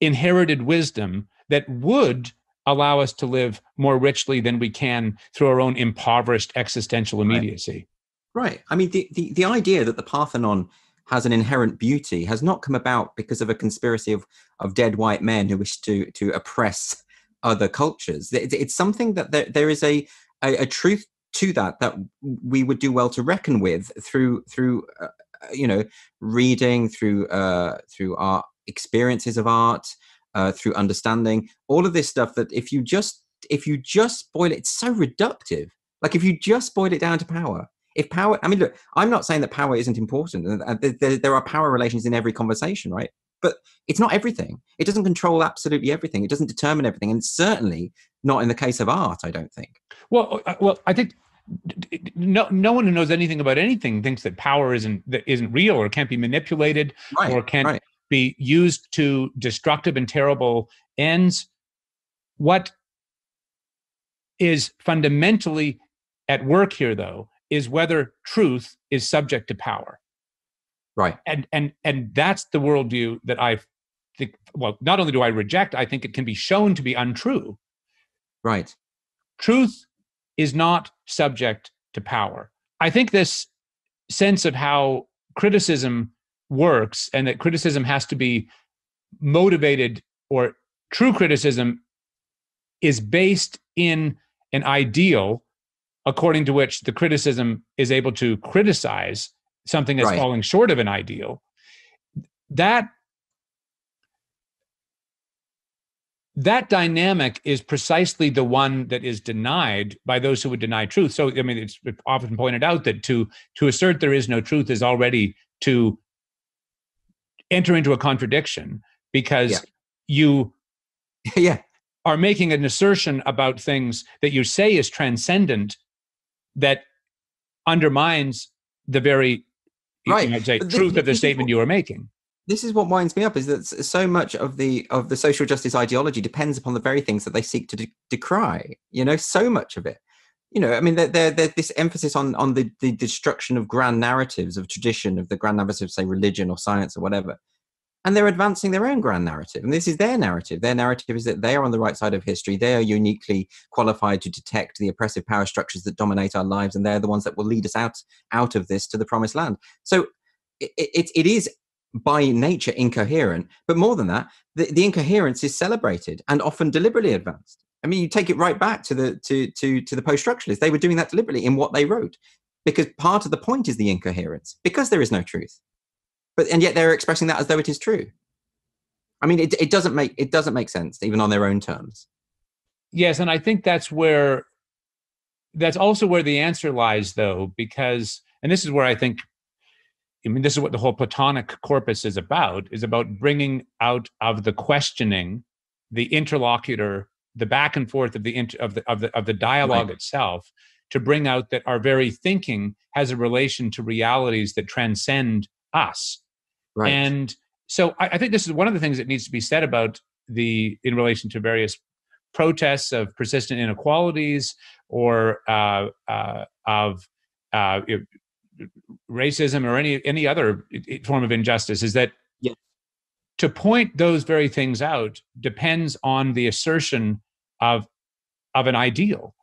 inherited wisdom that would allow us to live more richly than we can through our own impoverished existential immediacy.
Right. right. I mean, the, the, the idea that the Parthenon has an inherent beauty has not come about because of a conspiracy of, of dead white men who wish to, to oppress other cultures. It's something that there, there is a, a, a truth to that that we would do well to reckon with through through uh, you know reading through uh, through our experiences of art uh, through understanding all of this stuff that if you just if you just boil it it's so reductive like if you just boil it down to power if power i mean look i'm not saying that power isn't important there, there are power relations in every conversation right? But it's not everything. It doesn't control absolutely everything. It doesn't determine everything and certainly not in the case of art i don't think.
Well uh, well i think no no one who knows anything about anything thinks that power isn't that isn't real or can't be manipulated right, or can't right. be used to destructive and terrible ends. What is fundamentally at work here though is whether truth is subject to power.
Right.
And and and that's the worldview that i think well not only do i reject i think it can be shown to be untrue.
Right.
Truth is not subject to power. I think this sense of how criticism works and that criticism has to be motivated or true criticism is based in an ideal according to which the criticism is able to criticize something that's right. falling short of an ideal that that dynamic is precisely the one that is denied by those who would deny truth so i mean it's often pointed out that to to assert there is no truth is already to enter into a contradiction because
Yeah.
you
yeah,
are making an assertion about things that you say is transcendent that undermines the very you
Right.
say,
But thi-
truth of the statement
what-
you are making.
this is what winds me up is that so much of the of the social justice ideology depends upon the very things that they seek to de- decry you know so much of it you know i mean there there there's this emphasis on on the the destruction of grand narratives of tradition of the grand narrative say religion or science or whatever and they're advancing their own grand narrative and this is their narrative their narrative is that they are on the right side of history they are uniquely qualified to detect the oppressive power structures that dominate our lives and they're the ones that will lead us out out of this to the promised land so it, it, it is by nature incoherent. But more than that, the, the incoherence is celebrated and often deliberately advanced. I mean, you take it right back to the to to to the post-structuralists. They were doing that deliberately in what they wrote, because part of the point is the incoherence, because there is no truth. But and yet they're expressing that as though it is true. I mean, it, it doesn't make it doesn't make sense even on their own terms.
Yes, and I think that's where that's also where the answer lies, though, because and this is where I think I mean this is what the whole Platonic corpus is about, is about bringing out of the questioning the interlocutor, the back and forth of the inter, of the of the of the dialogue itself, to bring out that our very thinking has a relation to realities that transcend us.
Right.
And so I, I think this is one of the things that needs to be said about the in relation to various protests of persistent inequalities or uh, uh, of uh, racism or any any other form of injustice is that
Yeah.
to point those very things out depends on the assertion of of an ideal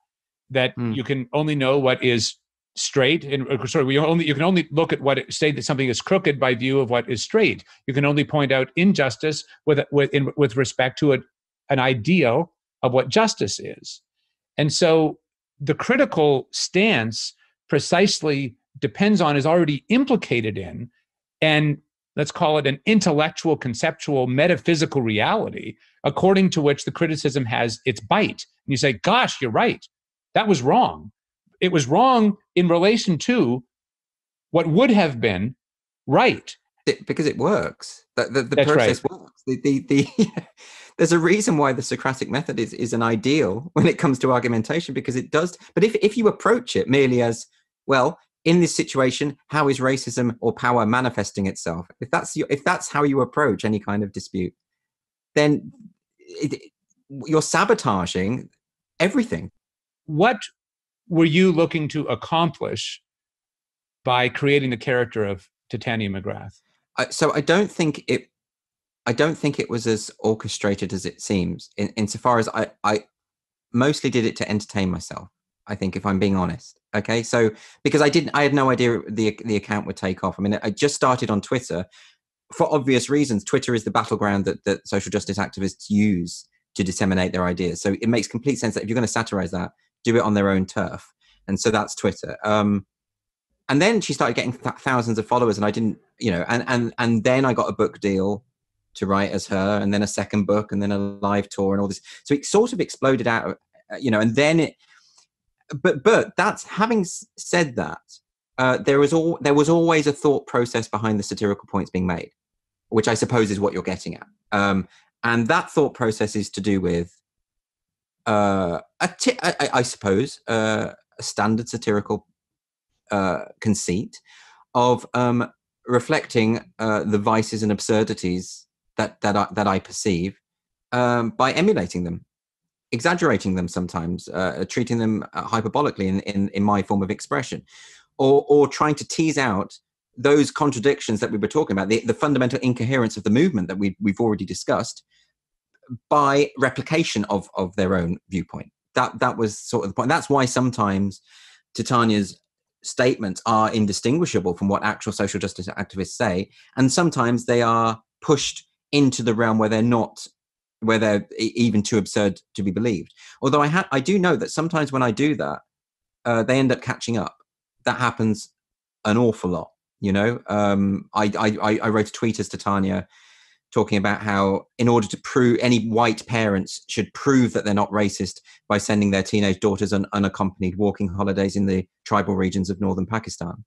that
Mm.
you can only know what is straight and sorry we only you can only look at what it, say that something is crooked by view of what is straight. You can only point out injustice with with in, with respect to a, an ideal of what justice is. And so the critical stance precisely depends on is already implicated in and let's call it an intellectual conceptual metaphysical reality according to which the criticism has its bite. And you say gosh you're right. That was wrong it was wrong in relation to what would have been right
it, because it works. That the, the
That's right.
process works. The, the, the there's a reason why the Socratic method is, is an ideal when it comes to argumentation because it does. But if if you approach it merely as well, in this situation, how is racism or power manifesting itself? If that's your, if that's how you approach any kind of dispute, then it- you're sabotaging everything.
what were you looking to accomplish by creating the character of Titania McGrath?
I, so I don't think it. I don't think it was as orchestrated as it seems. In insofar as I, I mostly did it to entertain myself. I think, if I'm being honest. Okay, so because I didn't, I had no idea the the account would take off. I mean, I just started on Twitter for obvious reasons. Twitter is the battleground that that social justice activists use to disseminate their ideas. So it makes complete sense that if you're going to satirize that, do it on their own turf. And so that's Twitter. Um, and then she started getting th- thousands of followers, and I didn't, you know, and and and then I got a book deal to write as her, and then a second book, and then a live tour, and all this. So it sort of exploded out, uh, you know, and then it. But but that's having said that, uh, there was all there was always a thought process behind the satirical points being made, which I suppose is what you're getting at. Um, and that thought process is to do with, uh, a ti- I, I- I suppose, uh, a standard satirical uh, conceit of um, reflecting uh, the vices and absurdities that that I, that I perceive um, by emulating them, exaggerating them sometimes, uh, treating them uh, hyperbolically in, in in my form of expression, or or trying to tease out those contradictions that we were talking about, the, the fundamental incoherence of the movement that we we've already discussed, by replication of of their own viewpoint. That that was sort of the point. That's why sometimes Titania's statements are indistinguishable from what actual social justice activists say, and sometimes they are pushed into the realm where they're not, where they're even too absurd to be believed. Although I ha- I do know that sometimes when I do that, uh, they end up catching up. That happens an awful lot. You know, um, I, I I wrote a tweet as Titania talking about how in order to prove any white parents should prove that they're not racist by sending their teenage daughters on unaccompanied walking holidays in the tribal regions of northern Pakistan.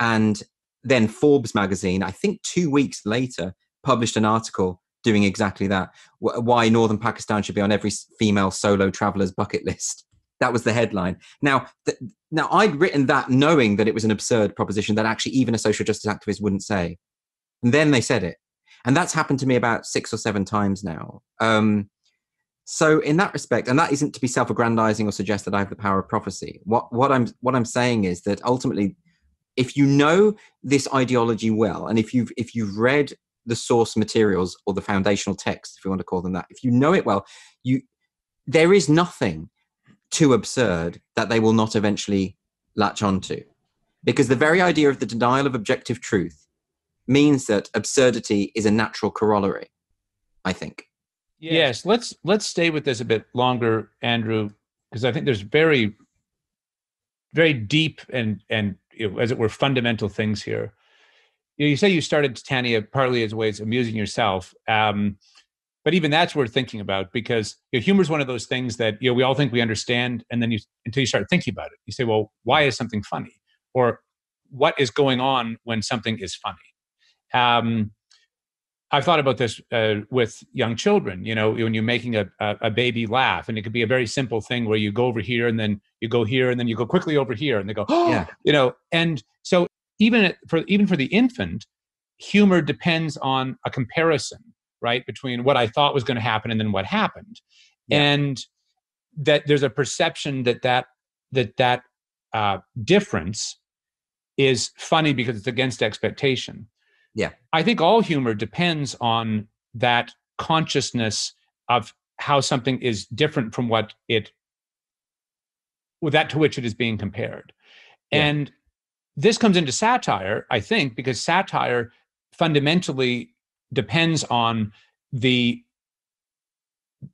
And then Forbes magazine, I think two weeks later, published an article doing exactly that. Why northern Pakistan should be on every female solo traveler's bucket list. That was the headline. Now, th- now I'd written that knowing that it was an absurd proposition that actually even a social justice activist wouldn't say, and then they said it, and that's happened to me about six or seven times now. Um, so in that respect, and that isn't to be self-aggrandizing or suggest that I have the power of prophecy. What what I'm what I'm saying is that ultimately, if you know this ideology well, and if you've if you've read the source materials or the foundational text, if you want to call them that, if you know it well, you there is nothing too absurd that they will not eventually latch onto. Because the very idea of the denial of objective truth means that absurdity is a natural corollary, I think.
Yes, let's let's stay with this a bit longer, Andrew, because I think there's very, very deep and and you know, as it were fundamental things here. You, know, you say you started Titania partly as a way of amusing yourself. Um, but even that's worth thinking about because you know, humor is one of those things that you know we all think we understand and then you until you start thinking about it you say well why is something funny or what is going on when something is funny um, i've thought about this uh, with young children you know when you're making a, a, baby laugh and it could be a very simple thing where you go over here and then you go here and then you go quickly over here and they go oh yeah. you know and so even for even for the infant humor depends on a comparison right between what i thought was going to happen and then what happened yeah. and that there's a perception that that that that uh, difference is funny because it's against expectation
yeah
i think all humor depends on that consciousness of how something is different from what it with that to which it is being compared yeah. and this comes into satire i think because satire fundamentally depends on the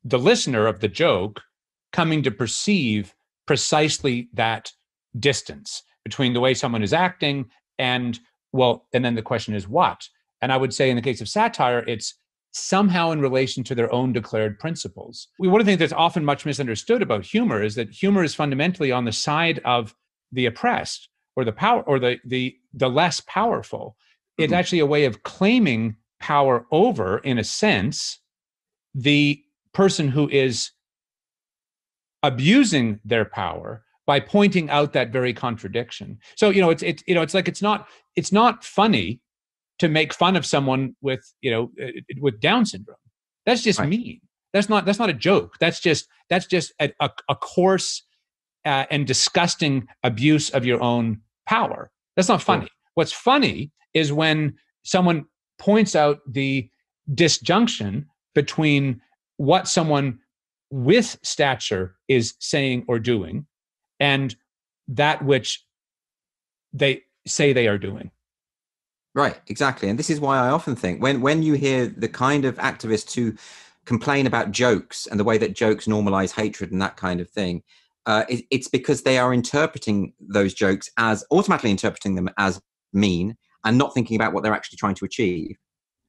the listener of the joke coming to perceive precisely that distance between the way someone is acting and well and then the question is what? And i would say in the case of satire it's somehow in relation to their own declared principles. We one of the things that's often much misunderstood about humor is that humor is fundamentally on the side of the oppressed or the power or the the the less powerful. It's mm-hmm. actually a way of claiming power over, in a sense, the person who is abusing their power by pointing out that very contradiction. So you know, it's it's you know, it's like it's not it's not funny to make fun of someone with you know uh, with Down syndrome. That's just right. mean. That's not that's not a joke. That's just that's just a, a, a coarse uh, and disgusting abuse of your own power. That's not funny. What's funny is when someone points out the disjunction between what someone with stature is saying or doing and that which they say they are doing
right exactly and this is why i often think when when you hear the kind of activists who complain about jokes and the way that jokes normalize hatred and that kind of thing uh, it, it's because they are interpreting those jokes as automatically interpreting them as mean and not thinking about what they're actually trying to achieve.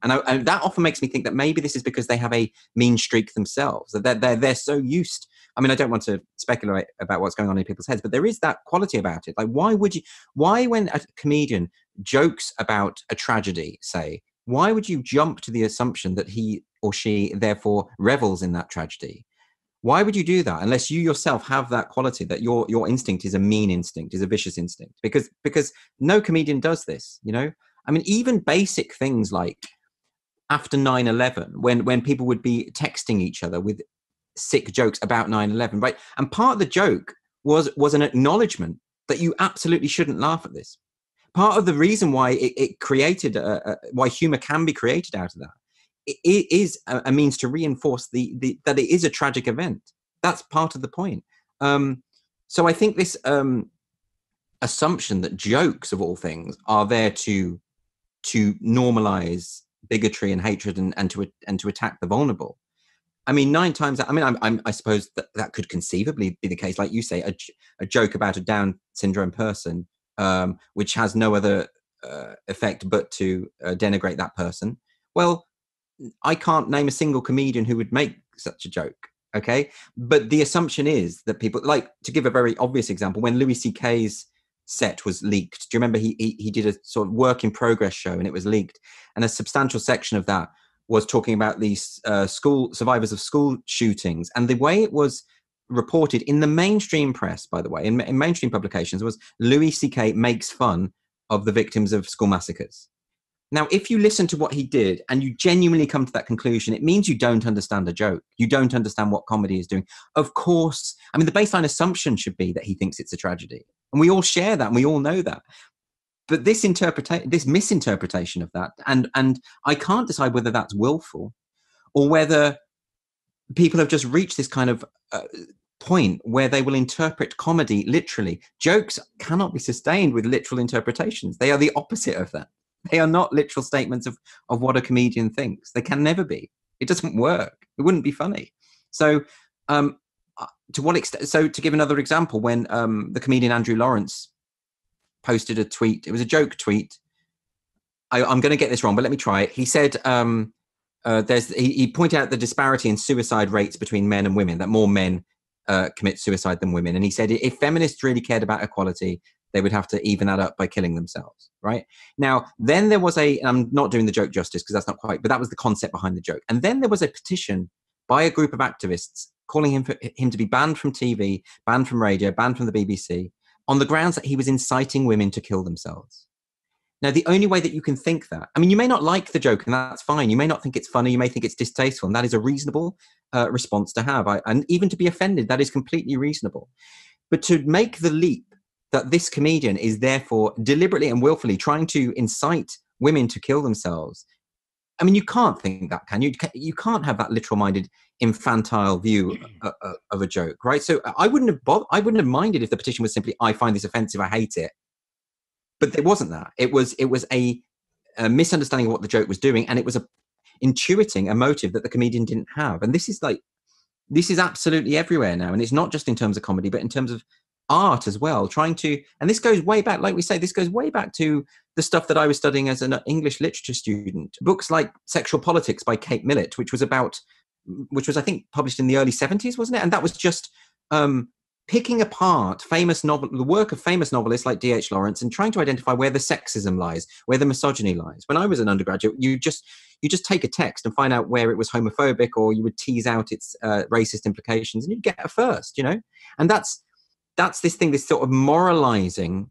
And, I, and, that often makes me think that maybe this is because they have a mean streak themselves. That they're, they're, they're so used. I mean, I don't want to speculate about what's going on in people's heads, but there is that quality about it. Like, why would you? Why, when a comedian jokes about a tragedy, say, why would you jump to the assumption that he or she therefore revels in that tragedy? why would you do that unless you yourself have that quality that your your instinct is a mean instinct is a vicious instinct because because no comedian does this you know i mean even basic things like after 9-11 when when people would be texting each other with sick jokes about 9-11 right and part of the joke was was an acknowledgement that you absolutely shouldn't laugh at this part of the reason why it, it created a, a, why humor can be created out of that it is a, means to reinforce the, the that it is a tragic event. That's part of the point. Um, so I think this um, assumption that jokes of all things are there to to normalize bigotry and hatred and, and to and to attack the vulnerable. I mean, nine times. I mean, I'm, I'm, i suppose that that could conceivably be the case, like you say, a, a joke about a Down syndrome person, um, which has no other uh, effect but to uh, denigrate that person. Well, I can't name a single comedian who would make such a joke. Okay. But the assumption is that people like to give a very obvious example when Louis C.K.'s set was leaked. Do you remember he, he he did a sort of work in progress show and it was leaked, and a substantial section of that was talking about these uh, school survivors of school shootings and the way it was reported in the mainstream press, by the way, in, in mainstream publications, was Louis C.K. makes fun of the victims of school massacres. Now, if you listen to what he did and you genuinely come to that conclusion, it means you don't understand a joke. You don't understand what comedy is doing. Of course, I mean, the baseline assumption should be that he thinks it's a tragedy. And we all share that and we all know that. But this interpretation, this misinterpretation of that, and and I can't decide whether that's willful or whether people have just reached this kind of uh, point where they will interpret comedy literally. Jokes cannot be sustained with literal interpretations. They are the opposite of that. They are not literal statements of, of what a comedian thinks. They can never be. It doesn't work. It wouldn't be funny. So, um, uh, to what extent? So, to give another example, when um, the comedian Andrew Lawrence posted a tweet, it was a joke tweet. I, am going to get this wrong, but let me try it. He said, um, uh, "There's." He, he, pointed out the disparity in suicide rates between men and women. That more men uh, commit suicide than women. And he said, if feminists really cared about equality, they would have to even that up by killing themselves right now then there was a i'm not doing the joke justice because that's not quite but that was the concept behind the joke and then there was a petition by a group of activists calling him for him to be banned from tv banned from radio banned from the bbc on the grounds that he was inciting women to kill themselves now the only way that you can think that i mean you may not like the joke and that's fine you may not think it's funny you may think it's distasteful and that is a reasonable uh, response to have I, and even to be offended that is completely reasonable but to make the leap that this comedian is therefore deliberately and willfully trying to incite women to kill themselves. I mean, you can't think that, can you? You can't have that literal-minded, infantile view of a joke, right? So I wouldn't have bothered, I wouldn't have minded if the petition was simply, "I find this offensive, I hate it," but it wasn't that. It was it was a, a misunderstanding of what the joke was doing, and it was a intuiting a motive that the comedian didn't have. And this is like this is absolutely everywhere now, and it's not just in terms of comedy, but in terms of art as well trying to and this goes way back like we say this goes way back to the stuff that i was studying as an english literature student books like sexual politics by kate millett which was about which was i think published in the early 70s wasn't it? And that was just um, picking apart famous novel the work of famous novelists like dh lawrence and trying to identify where the sexism lies where the misogyny lies. When i was an undergraduate you just you just take a text and find out where it was homophobic or you would tease out its uh, racist implications and you'd get a first you know? And that's that's this thing, this sort of moralizing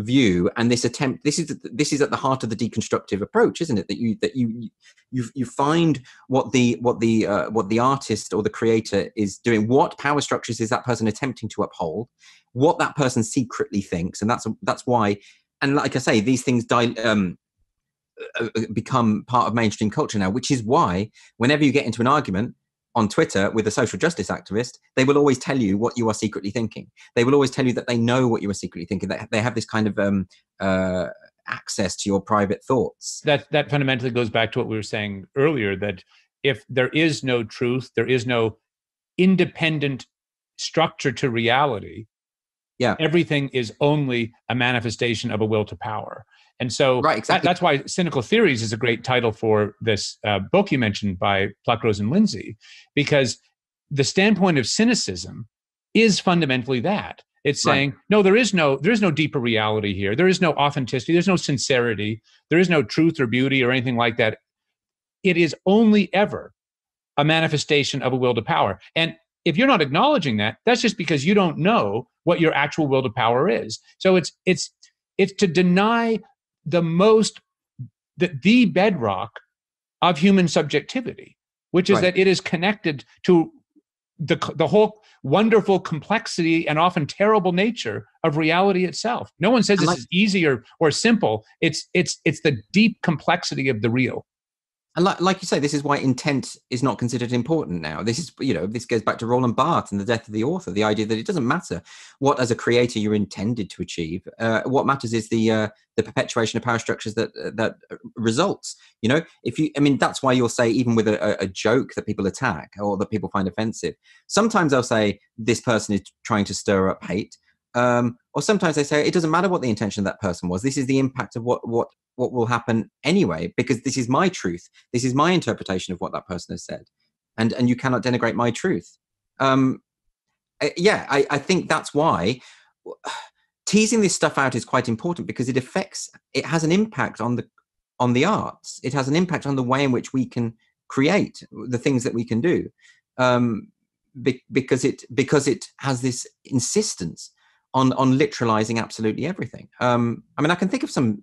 view and this attempt this is this is at the heart of the deconstructive approach isn't it? That you that you you you find what the what the uh, what the artist or the creator is doing what power structures is that person attempting to uphold what that person secretly thinks and that's that's why and like i say these things die um, uh, uh, become part of mainstream culture now which is why whenever you get into an argument on Twitter with a social justice activist, they will always tell you what you are secretly thinking. They will always tell you that they know what you are secretly thinking. That they have this kind of um, uh, access to your private thoughts.
That that fundamentally goes back to what we were saying earlier. That if there is no truth, there is no independent structure to reality.
Yeah,
everything is only a manifestation of a will to power. And so
right, exactly.
that, that's why Cynical Theories is a great title for this uh, book you mentioned by Pluckrose and Lindsay, because the standpoint of cynicism is fundamentally that. It's saying, right. no, there is no, there is no deeper reality here. There is no authenticity. There's no sincerity. There is no truth or beauty or anything like that. It is only ever a manifestation of a will to power. And if you're not acknowledging that, that's just because you don't know what your actual will to power is. So it's it's it's to deny the most the, the bedrock of human subjectivity which is right. that it is connected to the the whole wonderful complexity and often terrible nature of reality itself. No one says this like, is easy or, or simple. It's it's it's the deep complexity of the real
and like, like you say this is why intent is not considered important now. This is you know this goes back to roland barthes and the death of the author the idea that it doesn't matter what as a creator you're intended to achieve uh, what matters is the uh, the perpetuation of power structures that uh, that results you know? If you i mean that's why you'll say even with a, a joke that people attack or that people find offensive sometimes they'll say this person is trying to stir up hate um, or sometimes they say it doesn't matter what the intention of that person was. This is the impact of what what what will happen anyway because this is my truth. This is my interpretation of what that person has said. And and you cannot denigrate my truth. Um, eh, yeah I, I think that's why teasing this stuff out is quite important because it affects it has an impact on the on the arts. It has an impact on the way in which we can create the things that we can do. Um, be, because it because it has this insistence on on literalizing absolutely everything. Um, i mean i can think of some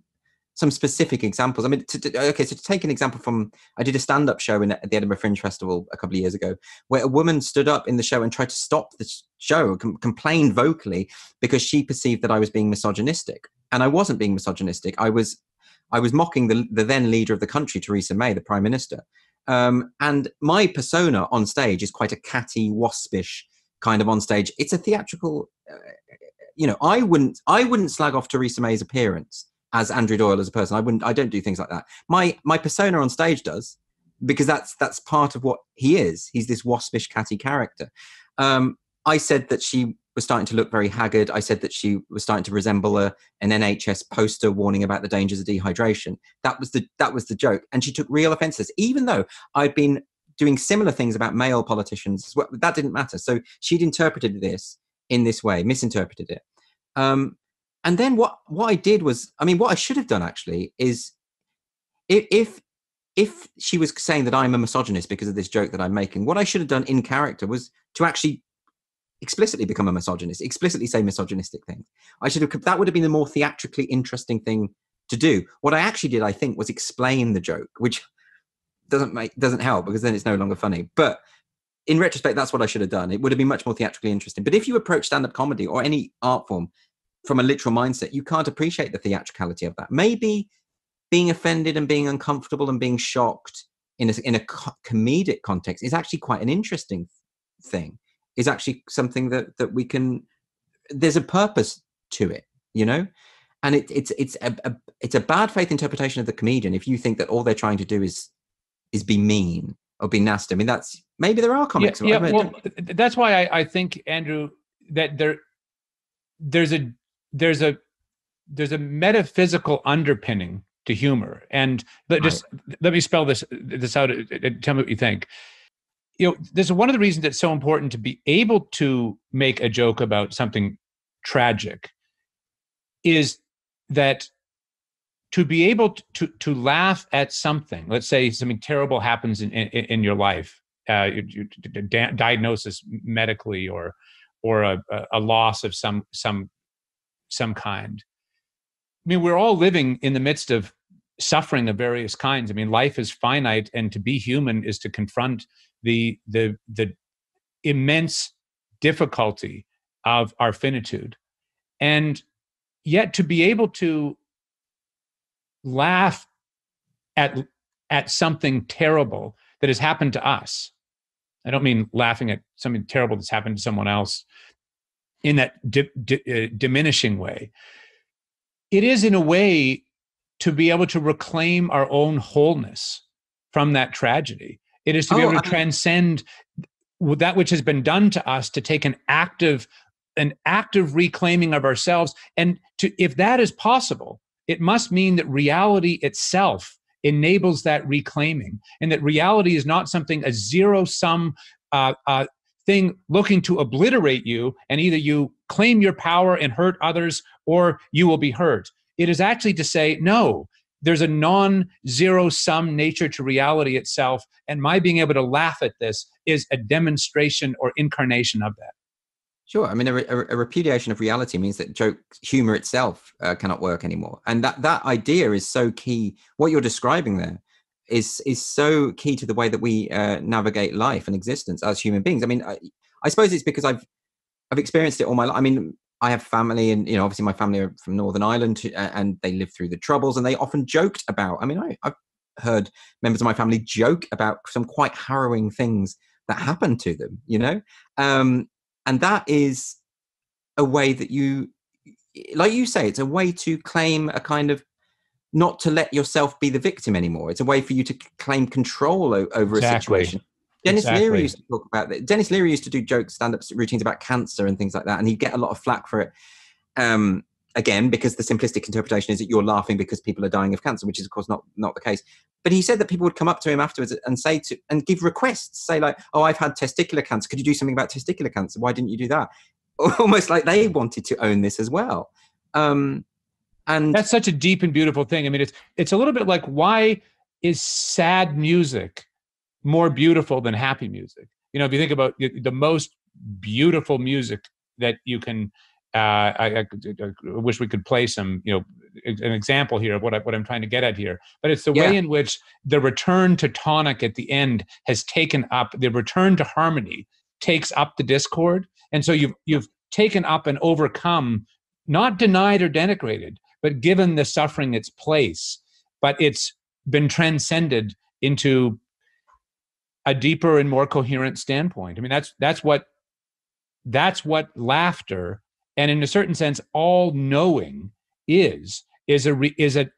some specific examples. I mean, to, to, okay, so to take an example from, I did a stand-up show in at the Edinburgh Fringe Festival a couple of years ago, where a woman stood up in the show and tried to stop the show, com- complained vocally because she perceived that I was being misogynistic, and I wasn't being misogynistic. I was, I was mocking the, the then leader of the country, Theresa May, the Prime Minister, um, and my persona on stage is quite a catty, waspish kind of on stage. It's a theatrical. Uh, you know, I wouldn't, I wouldn't slag off Theresa May's appearance as Andrew Doyle as a person. I wouldn't. I don't do things like that. My my persona on stage does because that's that's part of what he is. He's this waspish, catty character. Um, I said that she was starting to look very haggard. I said that she was starting to resemble a, an NHS poster warning about the dangers of dehydration. That was the that was the joke, and she took real offences, even though I'd been doing similar things about male politicians. Well, That didn't matter. So she'd interpreted this in this way, misinterpreted it. Um, and then what what I did was, I mean, what I should have done actually is, if if she was saying that I'm a misogynist because of this joke that I'm making, what I should have done in character was to actually explicitly become a misogynist, explicitly say misogynistic things. I should have that would have been the more theatrically interesting thing to do. What I actually did, I think, was explain the joke, which doesn't make doesn't help because then it's no longer funny. But in retrospect, that's what I should have done. It would have been much more theatrically interesting. But if you approach stand-up comedy or any art form from a literal mindset, you can't appreciate the theatricality of that. Maybe being offended and being uncomfortable and being shocked in a, in a co- comedic context is actually quite an interesting thing. Is actually something that that we can. There's a purpose to it, you know, and it, it's it's a, a it's a bad faith interpretation of the comedian if you think that all they're trying to do is is be mean or be nasty. I mean, that's maybe there are comics.
Yeah, yeah well, that's why I, I think Andrew that there there's a there's a there's a metaphysical underpinning to humor. And let, just let me spell this this out tell me what you think. You know this is one of the reasons it's so important to be able to make a joke about something tragic is that to be able to to laugh at something let's say something terrible happens in in, in your life uh, diagnosis medically or or a, a loss of some some some kind. I mean, we're all living in the midst of suffering of various kinds. I mean, life is finite, and to be human is to confront the the the immense difficulty of our finitude, and yet to be able to laugh at at something terrible that has happened to us. I don't mean laughing at something terrible that's happened to someone else, in that di- di- uh, diminishing way. It is, in a way, to be able to reclaim our own wholeness from that tragedy. It is to be oh, able to I- transcend that which has been done to us to take an active an active reclaiming of ourselves and to if that is possible it must mean that reality itself enables that reclaiming and that reality is not something a zero sum uh, uh, thing looking to obliterate you, and either you claim your power and hurt others or you will be hurt. It is actually to say, no, there's a non zero sum nature to reality itself. And my being able to laugh at this is a demonstration or incarnation of that.
Sure. I mean, a, a, repudiation of reality means that joke humor itself uh, cannot work anymore. And that, that idea is so key. What you're describing there is is so key to the way that we uh, navigate life and existence as human beings. I mean, I, I, suppose it's because I've I've experienced it all my life. I mean, I have family, and you know, obviously my family are from Northern Ireland, and they lived through the Troubles, and they often joked about. I mean, I, I've heard members of my family joke about some quite harrowing things that happened to them. You know, um, and that is a way that you, like you say, it's a way to claim a kind of not to let yourself be the victim anymore. It's a way for you to claim control o- over exactly. a situation. Denis exactly. Leary used to talk about that. Denis Leary used to do joke stand-up routines about cancer and things like that, and he'd get a lot of flack for it. Um, again, because the simplistic interpretation is that you're laughing because people are dying of cancer, which is of course not not the case. But he said that people would come up to him afterwards and say to and give requests, say like, "Oh, I've had testicular cancer. Could you do something about testicular cancer? Why didn't you do that?" Almost like they wanted to own this as well. Um, and
that's such a deep and beautiful thing. I mean, it's it's a little bit like why is sad music more beautiful than happy music? You know, if you think about the most beautiful music that you can uh, I, I, I, wish we could play some, you know, an example here of what I, what I'm trying to get at here. But it's the yeah. way in which the return to tonic at the end has taken up the return to harmony takes up the discord, and so you've you've taken up and overcome, not denied or denigrated, but given the suffering its place. But it's been transcended into a deeper and more coherent standpoint. I mean, that's that's what that's what laughter and in a certain sense all knowing is is a is a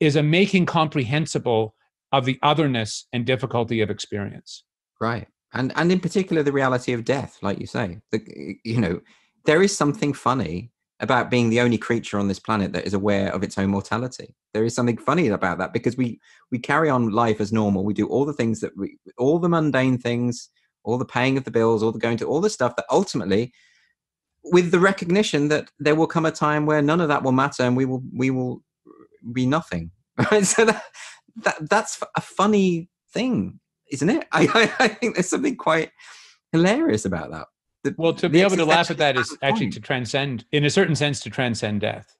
is a making comprehensible of the otherness and difficulty of experience
right and and in particular the reality of death like you say the, you know there is something funny about being the only creature on this planet that is aware of its own mortality. There is something funny about that because we we carry on life as normal. We do all the things that we all the mundane things all the paying of the bills all the going to all the stuff that ultimately with the recognition that there will come a time where none of that will matter and we will we will be nothing right? So that, that that's a funny thing isn't it? I, I, I think there's something quite hilarious about that
the, well to be able to laugh at that is actually to transcend in a certain sense to transcend death.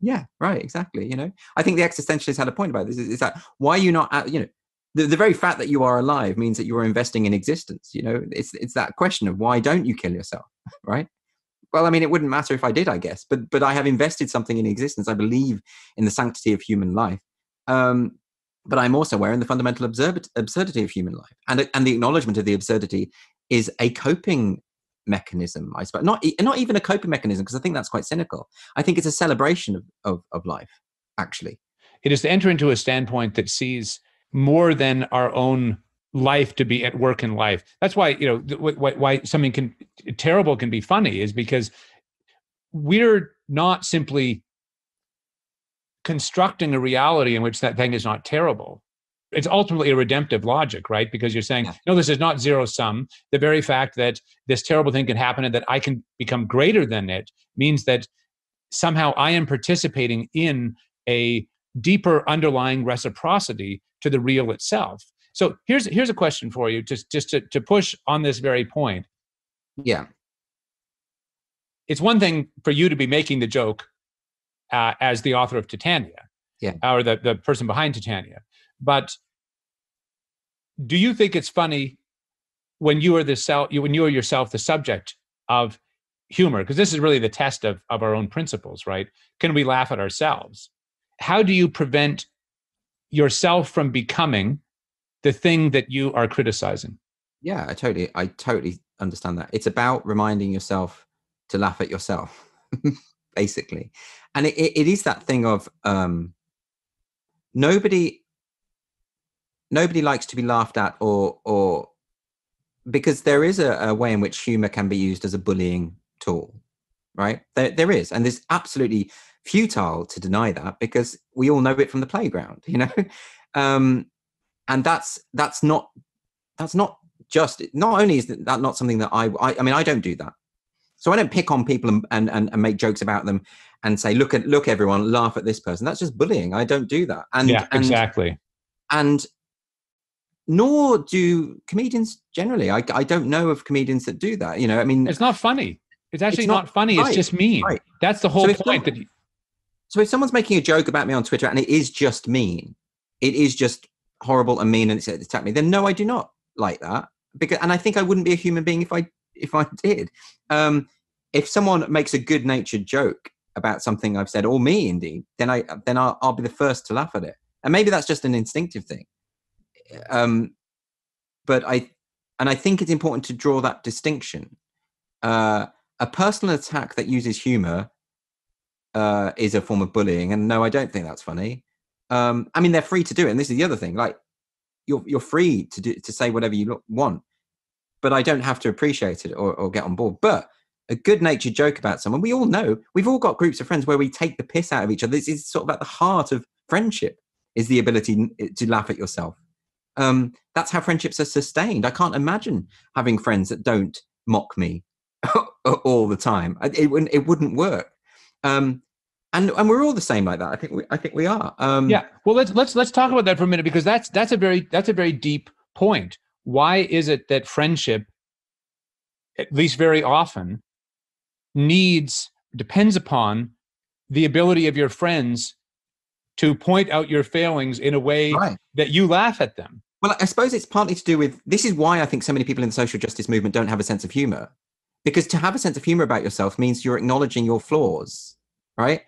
Yeah right exactly you know? I think the existentialist had a point about this is, is that why are you not you know the, the very fact that you are alive means that you are investing in existence you know? It's it's that question of why don't you kill yourself right? Well i mean it wouldn't matter if i did i guess but but i have invested something in existence i believe in the sanctity of human life um, but i'm also aware in the fundamental absurd, absurdity of human life and and the acknowledgement of the absurdity is a coping mechanism i suppose not not even a coping mechanism because i think that's quite cynical i think it's a celebration of, of, of life actually
it is to enter into a standpoint that sees more than our own life to be at work in life. That's why you know why, why something can terrible can be funny is because we're not simply constructing a reality in which that thing is not terrible. It's ultimately a redemptive logic, right? Because you're saying, no, this is not zero sum. The very fact that this terrible thing can happen and that I can become greater than it means that somehow I am participating in a deeper underlying reciprocity to the real itself. So here's here's a question for you, just just to, to push on this very point.
Yeah.
It's one thing for you to be making the joke uh, as the author of Titania,
yeah,
or the, the person behind Titania. But do you think it's funny when you are the self, when you are yourself the subject of humor? Because this is really the test of of our own principles, right? Can we laugh at ourselves? How do you prevent yourself from becoming the thing that you are criticizing.
Yeah, I totally, I totally understand that. It's about reminding yourself to laugh at yourself, basically, and it, it is that thing of um, nobody, nobody likes to be laughed at, or or because there is a, a way in which humor can be used as a bullying tool, right? There, there is, and it's absolutely futile to deny that because we all know it from the playground, you know. Um, and that's that's not that's not just not only is that not something that I, I I, mean I don't do that. So I don't pick on people and, and, and make jokes about them and say look at look everyone laugh at this person. That's just bullying. I don't do that. And
yeah
and,
exactly.
and nor do comedians generally I, I don't know of comedians that do that you know I mean
it's not funny it's actually it's not, not, funny right, it's just mean right. that's the whole so point that you...
so if someone's making a joke about me on Twitter and it is just mean it is just horrible and mean and it's attack me, then no, I do not like that. Because and I think I wouldn't be a human being if I if I did. Um, if someone makes a good natured joke about something I've said, or me indeed, then I then I'll, I'll be the first to laugh at it. And maybe that's just an instinctive thing. Um, but I and I think it's important to draw that distinction. Uh, a personal attack that uses humor uh, is a form of bullying, and no, I don't think that's funny. Um, I mean, they're free to do it, and this is the other thing. Like, you're you're free to do to say whatever you want, but I don't have to appreciate it or, or get on board. But a good-natured joke about someone, we all know. We've all got groups of friends where we take the piss out of each other. This is sort of at the heart of friendship: is the ability to laugh at yourself. Um, that's how friendships are sustained. I can't imagine having friends that don't mock me all the time. It, it wouldn't it wouldn't work. Um, and and we're all the same like that. I think we I think we are. Um,
yeah. Well, let's let's let's talk about that for a minute because that's that's a very that's a very deep point. Why is it that friendship, at least very often, needs depends upon the ability of your friends to point out your failings in a way right. that you laugh at them.
Well, I suppose it's partly to do with this is why I think so many people in the social justice movement don't have a sense of humor. Because to have a sense of humor about yourself means you're acknowledging your flaws, right?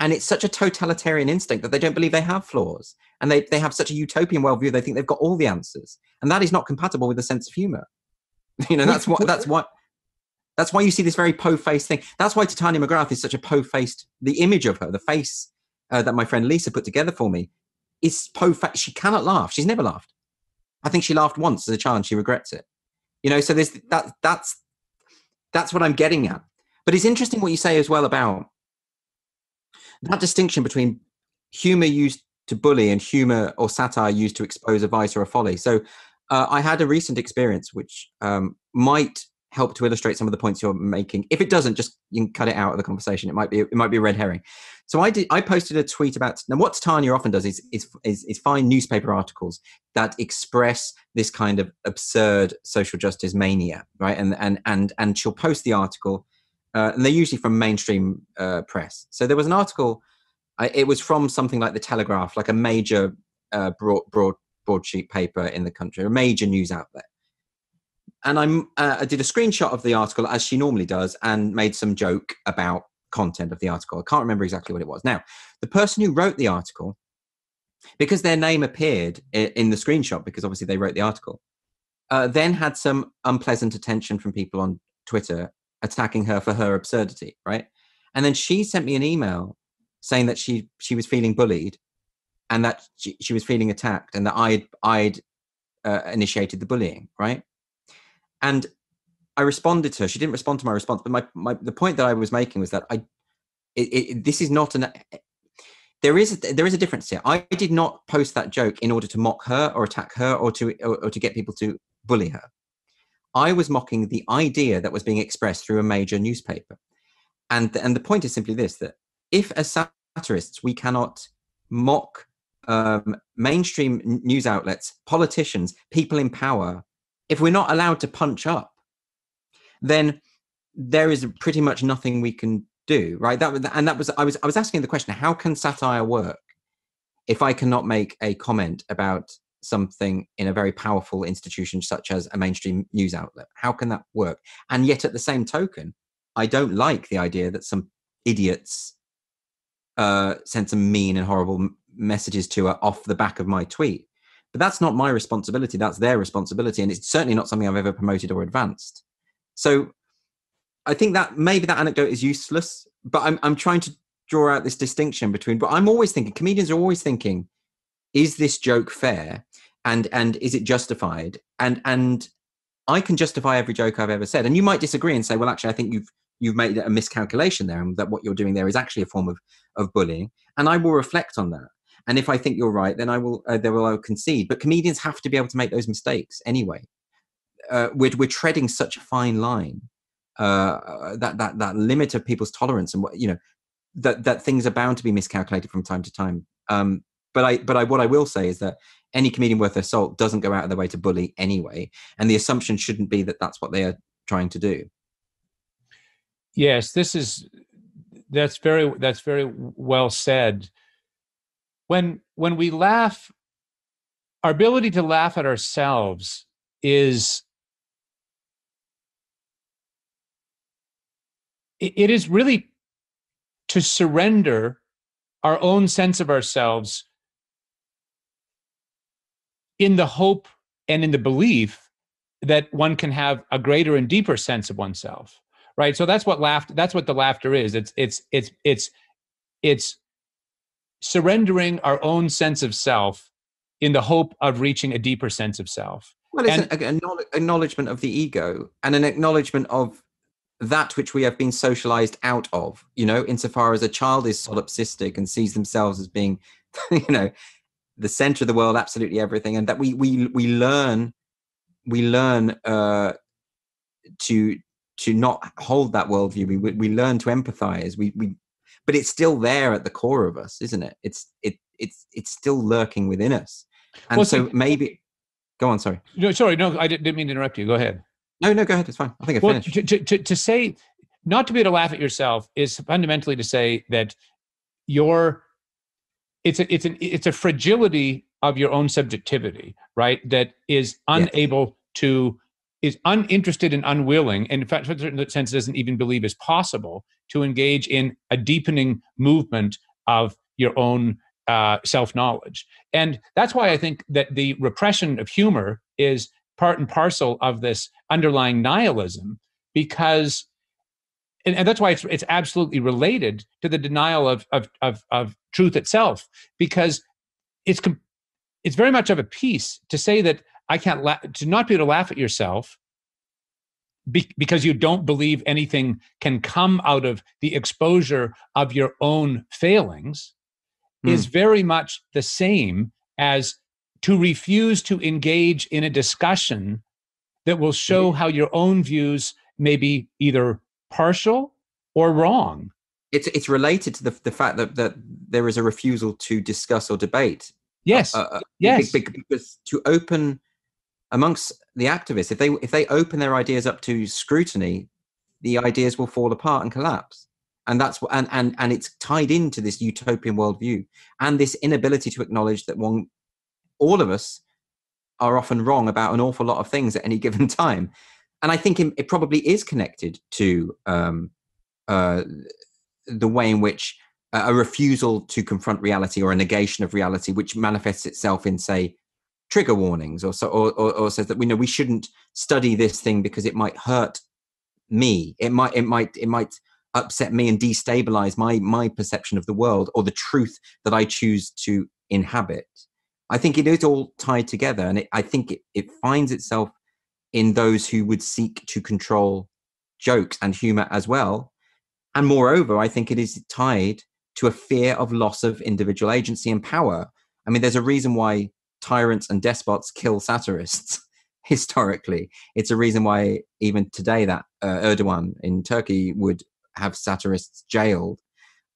And it's such a totalitarian instinct that they don't believe they have flaws. And they, they have such a utopian worldview, they think they've got all the answers. And that is not compatible with a sense of humor. You know, that's what that's what that's why you see this very po-faced thing. That's why Titania McGrath is such a po-faced. The image of her, the face uh, that my friend Lisa put together for me, is po-faced. She cannot laugh. She's never laughed. I think she laughed once as a child. She regrets it. You know, so there's that. That's that's what I'm getting at. But it's interesting what you say as well about that distinction between humor used to bully and humor or satire used to expose a vice or a folly. So uh, I had a recent experience which um, might help to illustrate some of the points you're making. If it doesn't, just you can cut it out of the conversation. It might be it might be a red herring. So I did I posted a tweet about now what Titania often does is is is, is find newspaper articles that express this kind of absurd social justice mania, right? And and and and she'll post the article, uh, and they're usually from mainstream uh, press. So there was an article. it was from something like the Telegraph, like a major uh, broad broad broadsheet paper in the country, a major news outlet and I'm, uh, I did a screenshot of the article as she normally does and made some joke about content of the article. I can't remember exactly what it was. Now, the person who wrote the article, because their name appeared in the screenshot, because obviously they wrote the article, uh, then had some unpleasant attention from people on Twitter attacking her for her absurdity, right? And then she sent me an email saying that she she was feeling bullied and that she, she was feeling attacked and that I'd I'd uh, initiated the bullying, right? And I responded to her. She didn't respond to my response, but my, my the point that I was making was that I, it, it, this is not an. There is a, there is a difference here. I did not post that joke in order to mock her or attack her or to or, or to get people to bully her. I was mocking the idea that was being expressed through a major newspaper, and and the point is simply this: that if as satirists we cannot mock um, mainstream news outlets, politicians, people in power if we're not allowed to punch up, then there is pretty much nothing we can do, right? That and that was I was I was asking the question: How can satire work if I cannot make a comment about something in a very powerful institution such as a mainstream news outlet? How can that work? And yet, at the same token, I don't like the idea that some idiots uh, sent some mean and horrible messages to her off the back of my tweet. But that's not my responsibility. That's their responsibility. And it's certainly not something I've ever promoted or advanced. So I think that maybe that anecdote is useless, but I'm, I'm trying to draw out this distinction between, but I'm always thinking, comedians are always thinking, is this joke fair? And, and is it justified? And, and I can justify every joke I've ever said. And you might disagree and say, well, actually, I think you've, you've made a miscalculation there and that what you're doing there is actually a form of, of bullying. And I will reflect on that. And if I think you're right, then I will, uh, then will concede. But comedians have to be able to make those mistakes anyway. Uh, we're, we're treading such a fine line, uh, that, that, that limit of people's tolerance and what, you know, that, that things are bound to be miscalculated from time to time. Um, but I, but I, what I will say is that any comedian worth their salt doesn't go out of their way to bully anyway. And the assumption shouldn't be that that's what they are trying to do.
Yes, this is, that's very, that's very well said when when we laugh our ability to laugh at ourselves is it is really to surrender our own sense of ourselves in the hope and in the belief that one can have a greater and deeper sense of oneself right? So that's what laughter that's what the laughter is. It's it's it's it's it's surrendering our own sense of self in the hope of reaching a deeper sense of self.
Well, it's and, an acknowledgement of the ego and an acknowledgement of that which we have been socialized out of, you know, insofar as a child is solipsistic and sees themselves as being, you know, the center of the world, absolutely everything. And that we, we, we learn, we learn, uh, to, to not hold that worldview. We, we learn to empathize. We, we, but it's still there at the core of us isn't it? It's it it's it's still lurking within us. And well, so, so maybe go on sorry.
No sorry no i didn't mean to interrupt you. Go ahead.
No no go ahead it's fine. I think i well,
finished. to, to, to say not to be able to laugh at yourself is fundamentally to say that your it's a it's an it's a fragility of your own subjectivity right? That is unable yes. to is uninterested and unwilling, and in fact, in a certain sense, doesn't even believe is possible to engage in a deepening movement of your own uh, self knowledge. And that's why I think that the repression of humor is part and parcel of this underlying nihilism, because, and, and that's why it's, it's absolutely related to the denial of, of, of, of truth itself, because it's, it's very much of a piece to say that I can't la- to not be able to laugh at yourself be- because you don't believe anything can come out of the exposure of your own failings mm. is very much the same as to refuse to engage in a discussion that will show how your own views may be either partial or wrong.
It's it's related to the the fact that that there is a refusal to discuss or debate.
Yes. Uh, uh, yes.
Because to open amongst the activists, if they if they open their ideas up to scrutiny, the ideas will fall apart and collapse. And that's what and and and it's tied into this utopian worldview and this inability to acknowledge that one, all of us, are often wrong about an awful lot of things at any given time. And I think it, it probably is connected to um, uh, the way in which a refusal to confront reality or a negation of reality, which manifests itself in, say, trigger warnings or so or, or, or says that we know we shouldn't study this thing because it might hurt me. It might it might it might upset me and destabilize my my perception of the world or the truth that i choose to inhabit. I think it is all tied together and it, i think it, it finds itself in those who would seek to control jokes and humor as well. And moreover i think it is tied to a fear of loss of individual agency and power. I mean there's a reason why tyrants and despots kill satirists historically. It's a reason why even today that uh, Erdogan in Turkey would have satirists jailed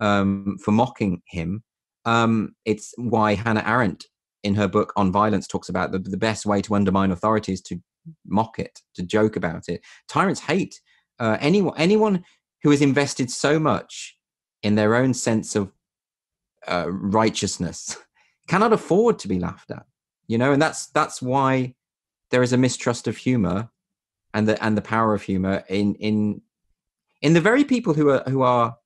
um, for mocking him. Um, it's why Hannah Arendt in her book on violence talks about the, the best way to undermine authority is to mock it, to joke about it. Tyrants hate uh, anyone anyone who has invested so much in their own sense of uh, righteousness cannot afford to be laughed at you know and that's that's why there is a mistrust of humor and the and the power of humor in in in the very people who are who are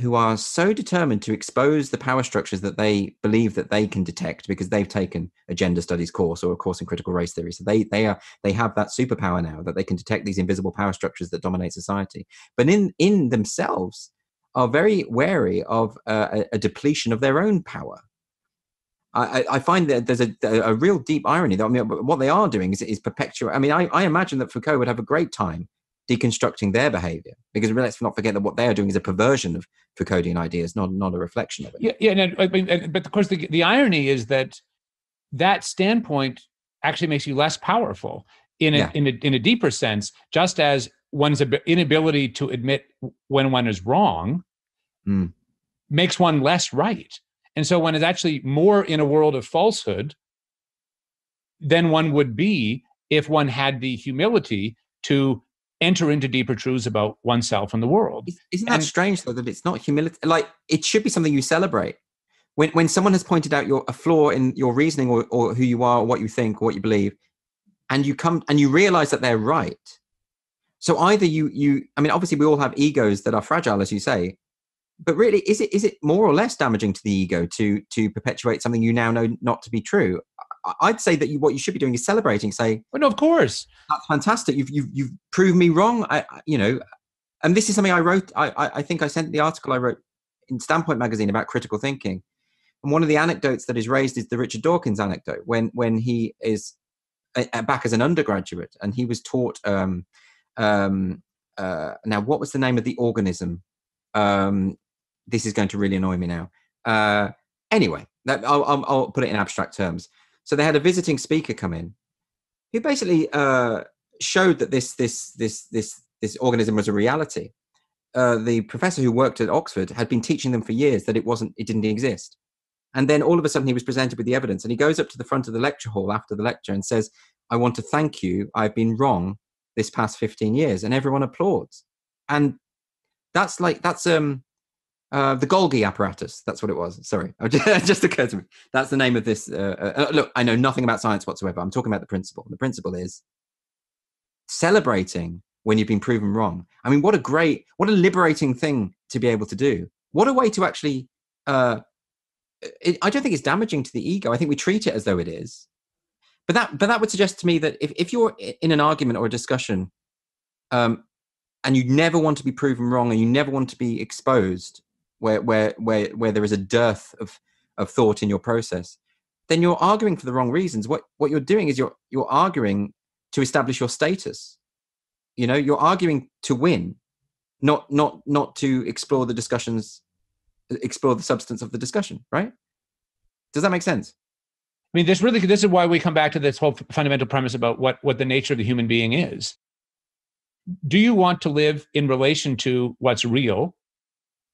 who are so determined to expose the power structures that they believe that they can detect because they've taken a gender studies course or a course in critical race theory. So they they are they have that superpower now that they can detect these invisible power structures that dominate society. But in in themselves are very wary of uh, a, a depletion of their own power I, I, find that there's a, a real deep irony. That, I mean, what they are doing is, is perpetuate. I mean, I, I imagine that Foucault would have a great time deconstructing their behavior because let's not forget that what they are doing is a perversion of Foucauldian ideas, not not a reflection of it.
Yeah, yeah. No, I mean, but of course, the, the irony is that that standpoint actually makes you less powerful in a, yeah. in a in a deeper sense. Just as one's inability to admit when one is wrong mm. makes one less right. And so one is actually more in a world of falsehood than one would be if one had the humility to enter into deeper truths about oneself and the world.
Isn't that and, strange though that it's not humility? Like it should be something you celebrate. When when someone has pointed out your a flaw in your reasoning or, or who you are, or what you think, or what you believe, and you come and you realize that they're right. So either you you I mean obviously we all have egos that are fragile, as you say, but really, is it is it more or less damaging to the ego to to perpetuate something you now know not to be true? I'd say that you, what you should be doing is celebrating, Say,
"Well, no, of course,
that's fantastic. You've you've you've proved me wrong. I, you know." And this is something I wrote. I, I think I sent the article I wrote in Standpoint magazine about critical thinking. And one of the anecdotes that is raised is the Richard Dawkins anecdote when when he is back as an undergraduate and he was taught. Um, um, uh, now, what was the name of the organism um, this is going to really annoy me now. Uh, anyway, that, I'll, I'll, I'll, put it in abstract terms. So they had a visiting speaker come in, who basically uh, showed that this this this this this organism was a reality, uh, the professor who worked at Oxford had been teaching them for years that it wasn't, it didn't exist. And then all of a sudden he was presented with the evidence and he goes up to the front of the lecture hall after the lecture and says, I want to thank you. I've been wrong this past 15 years. And everyone applauds. And that's like, that's, um, uh, the Golgi apparatus. That's what it was. Sorry, it just occurred to me. That's the name of this. Uh, uh, look, I know nothing about science whatsoever. I'm talking about the principle. The principle is celebrating when you've been proven wrong. I mean, what a great, what a liberating thing to be able to do. What a way to actually. Uh, it, I don't think it's damaging to the ego. I think we treat it as though it is. But that, but that would suggest to me that if, if you're in an argument or a discussion, um, and you never want to be proven wrong, and you never want to be exposed, where where where where there is a dearth of of thought in your process, then you're arguing for the wrong reasons. What what you're doing is you're you're arguing to establish your status. You know you're arguing to win not not not to explore the discussions explore the substance of the discussion right? Does that make sense?
I mean this really this is why we come back to this whole fundamental premise about what what the nature of the human being is. Do you want to live in relation to what's real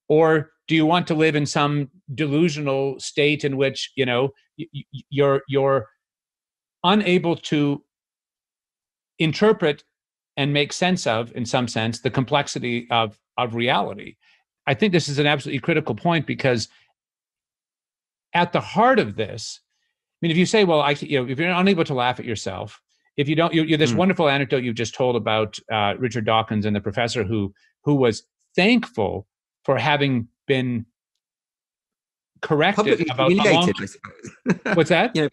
or do you want to live in some delusional state in which you know you're you're unable to interpret and make sense of, in some sense, the complexity of, of reality. I think this is an absolutely critical point because at the heart of this, I mean, if you say, well, I, you know, if you're unable to laugh at yourself, if you don't, you, are this mm. wonderful anecdote you've just told about uh, Richard Dawkins and the professor who who was thankful for having been corrected
Publicly
about
long,
what's that?
you know,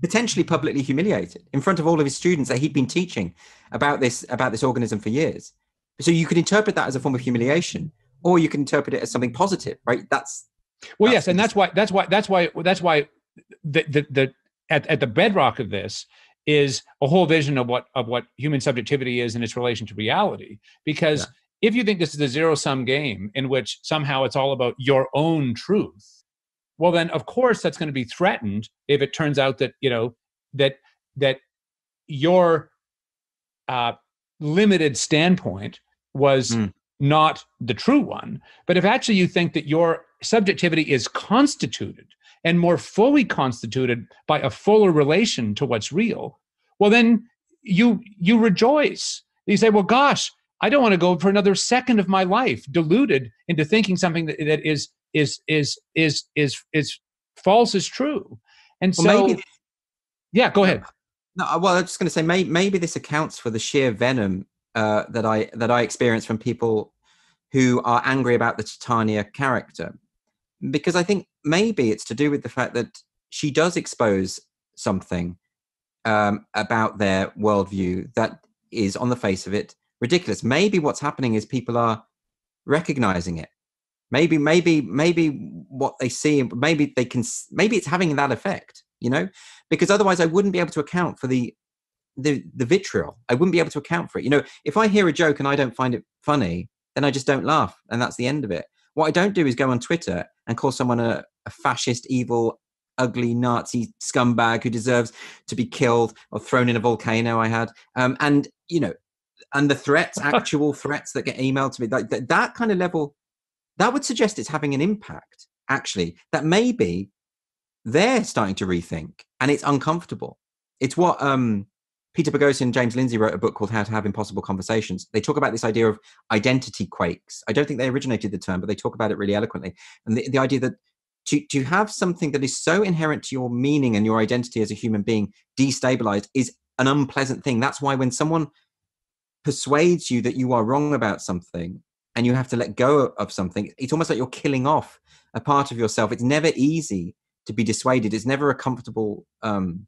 potentially publicly humiliated in front of all of his students that he'd been teaching about this about this organism for years. So you could interpret that as a form of humiliation, or you can interpret it as something positive, right? That's
well, that's yes, and that's why that's why that's why that's why the the, the at, at the bedrock of this is a whole vision of what of what human subjectivity is in its relation to reality. Because yeah. If you think this is a zero sum game in which somehow it's all about your own truth, well then of course that's going to be threatened if it turns out that you know that that your uh, limited standpoint was mm. not the true one but if actually you think that your subjectivity is constituted and more fully constituted by a fuller relation to what's real well then you you rejoice you say well gosh i don't want to go for another second of my life deluded into thinking something that, that is is is is is is false is true. And well, so maybe, yeah go ahead.
No well i'm just going to say maybe, maybe this accounts for the sheer venom uh, that i that i experience from people who are angry about the titania character. Because i think maybe it's to do with the fact that she does expose something um, about their worldview that is on the face of it ridiculous. Maybe what's happening is people are recognizing it. Maybe maybe maybe what they see maybe they can maybe it's having that effect you know? Because otherwise i wouldn't be able to account for the the the vitriol. I wouldn't be able to account for it. You know if i hear a joke and i don't find it funny then i just don't laugh and that's the end of it. What i don't do is go on twitter and call someone a, a fascist evil ugly nazi scumbag who deserves to be killed or thrown in a volcano i had. Um, and you know and the threats actual threats that get emailed to me like that, that kind of level that would suggest it's having an impact, actually, that maybe they're starting to rethink and it's uncomfortable. It's what um, Peter Boghossian and James Lindsay wrote a book called How to Have Impossible Conversations. They talk about this idea of identity quakes. I don't think they originated the term, but they talk about it really eloquently. And the, the idea that to, to have something that is so inherent to your meaning and your identity as a human being destabilized is an unpleasant thing. That's why when someone persuades you that you are wrong about something, and you have to let go of something, it's almost like you're killing off a part of yourself. It's never easy to be dissuaded. It's never a comfortable, um,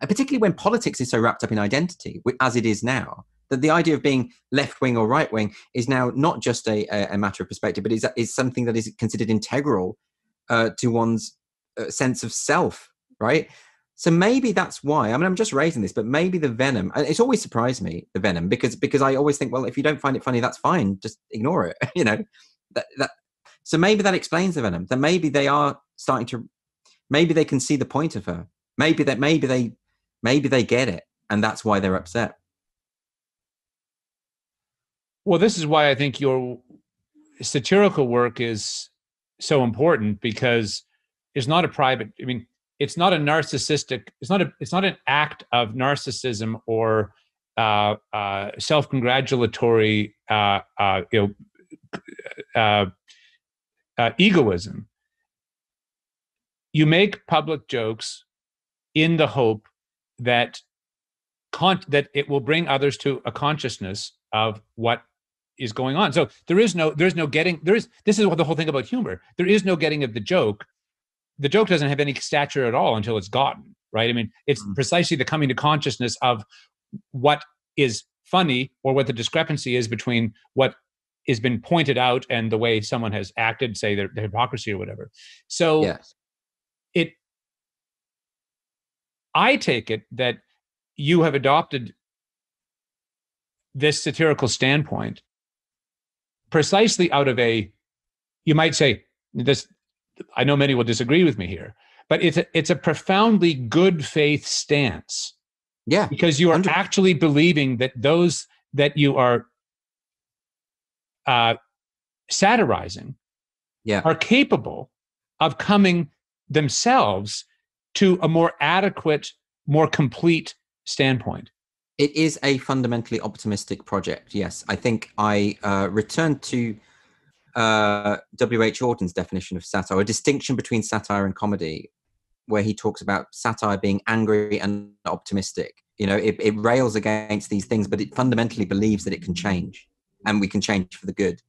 and particularly when politics is so wrapped up in identity, as it is now, that the idea of being left wing or right wing is now not just a, a, matter of perspective, but is, is something that is considered integral uh, to one's uh, sense of self, right? So maybe that's why. I mean, I'm just raising this, but maybe the venom. It's always surprised me the venom because because I always think, well, if you don't find it funny, that's fine. Just ignore it. you know, that that. So maybe that explains the venom. That maybe they are starting to. Maybe they can see the point of her. Maybe that. Maybe they. Maybe they get it, and that's why they're upset.
Well, this is why I think you're satirical work is so important because it's not a private. I mean, it's not a narcissistic. It's not a. It's not an act of narcissism or uh, uh, self-congratulatory, uh, uh you know, uh, uh, egoism. You make public jokes in the hope that con- that it will bring others to a consciousness of what is going on. So there is no there's no getting there is this is what the whole thing about humor. There is no getting of the joke. The joke doesn't have any stature at all until it's gotten, right? I mean, it's mm-hmm. precisely the coming to consciousness of what is funny or what the discrepancy is between what has been pointed out and the way someone has acted, say their, their hypocrisy or whatever. So yes. it I take it that you have adopted this satirical standpoint precisely out of a you might say this i know many will disagree with me here but it's a, it's a profoundly good faith stance
yeah
because you are 100. actually believing that those that you are uh, satirizing
yeah.
are capable of coming themselves to a more adequate more complete standpoint
it is a fundamentally optimistic project. Yes, I think I uh, returned to uh, W. H. Auden's definition of satire, a distinction between satire and comedy, where he talks about satire being angry and optimistic. You know, it, it rails against these things, but it fundamentally believes that it can change, and we can change for the good.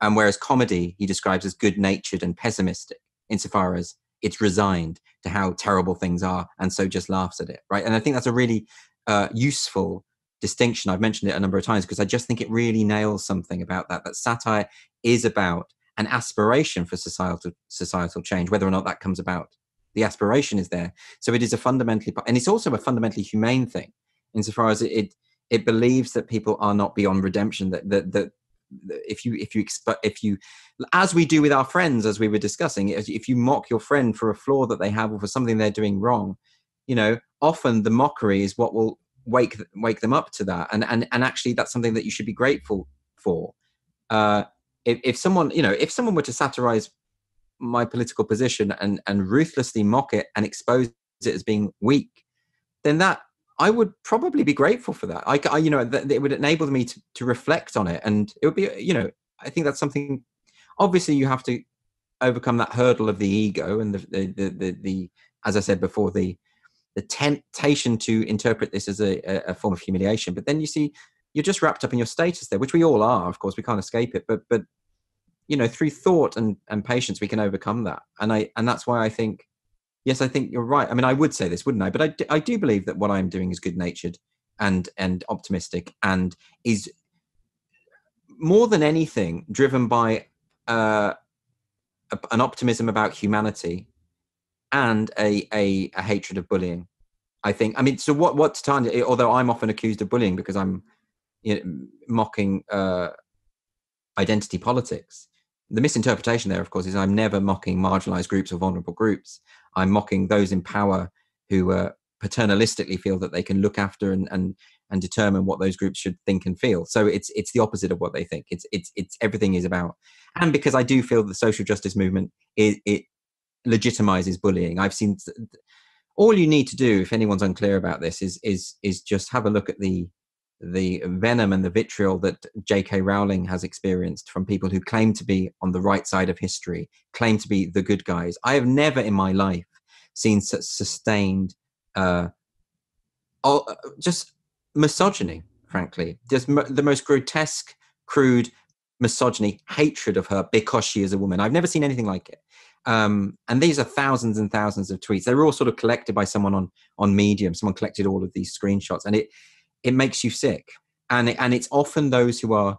And whereas comedy, he describes as good-natured and pessimistic, insofar as it's resigned to how terrible things are, and so just laughs at it, right? And I think that's a really uh, useful distinction. I've mentioned it a number of times because I just think it really nails something about that. That satire is about an aspiration for societal societal change, whether or not that comes about. The aspiration is there, so it is a fundamentally, and it's also a fundamentally humane thing, insofar as it it, it believes that people are not beyond redemption. That that that if you if you if you as we do with our friends as we were discussing if you mock your friend for a flaw that they have or for something they're doing wrong you know often the mockery is what will wake wake them up to that and and and actually that's something that you should be grateful for uh if, if someone you know if someone were to satirize my political position and and ruthlessly mock it and expose it as being weak then that I would probably be grateful for that. I, I you know, that it would enable me to, to reflect on it, and it would be, you know, I think that's something. Obviously, you have to overcome that hurdle of the ego and the the the, the, the as I said before, the the temptation to interpret this as a, a, form of humiliation. But then you see, you're just wrapped up in your status there, which we all are. Of course, we can't escape it. But but you know, through thought and and patience, we can overcome that. And I and that's why I think, yes, I think you're right. I mean, I would say this, wouldn't I? But I I do believe that what I'm doing is good natured and and optimistic and is more than anything driven by uh, an optimism about humanity and a, a, a hatred of bullying. I think. I mean, so what? What Titania? Although I'm often accused of bullying because I'm you know, mocking uh, identity politics. The misinterpretation there, of course, is I'm never mocking marginalized groups or vulnerable groups. I'm mocking those in power who uh, paternalistically feel that they can look after and, and and determine what those groups should think and feel. So it's it's the opposite of what they think. It's it's it's everything is about. And because I do feel the social justice movement is it legitimizes bullying. I've seen all you need to do if anyone's unclear about this is is is just have a look at the the venom and the vitriol that J.K. Rowling has experienced from people who claim to be on the right side of history, claim to be the good guys. I have never in my life seen such sustained, uh, oh, just misogyny. Frankly, just the most grotesque, crude misogyny, hatred of her because she is a woman. I've never seen anything like it. Um, and these are thousands and thousands of tweets. They were all sort of collected by someone on on Medium. Someone collected all of these screenshots, and it it makes you sick. And it, and it's often those who are.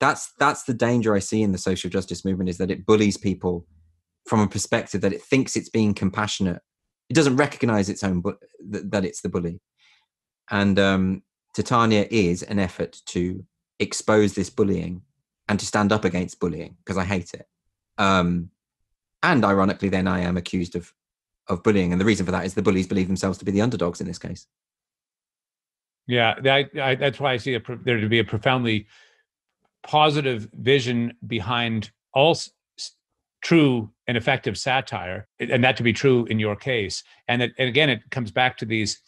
That's that's the danger I see in the social justice movement is that it bullies people from a perspective that it thinks it's being compassionate. It doesn't recognize its own but that, that it's the bully. And um, Titania is an effort to expose this bullying and to stand up against bullying because I hate it. Um, and ironically, then I am accused of of bullying, and the reason for that is the bullies believe themselves to be the underdogs in this case.
Yeah, I, I, that's why I see a, there to be a profoundly positive vision behind all s- true and effective satire, and that to be true in your case. And, it, and again, it comes back to these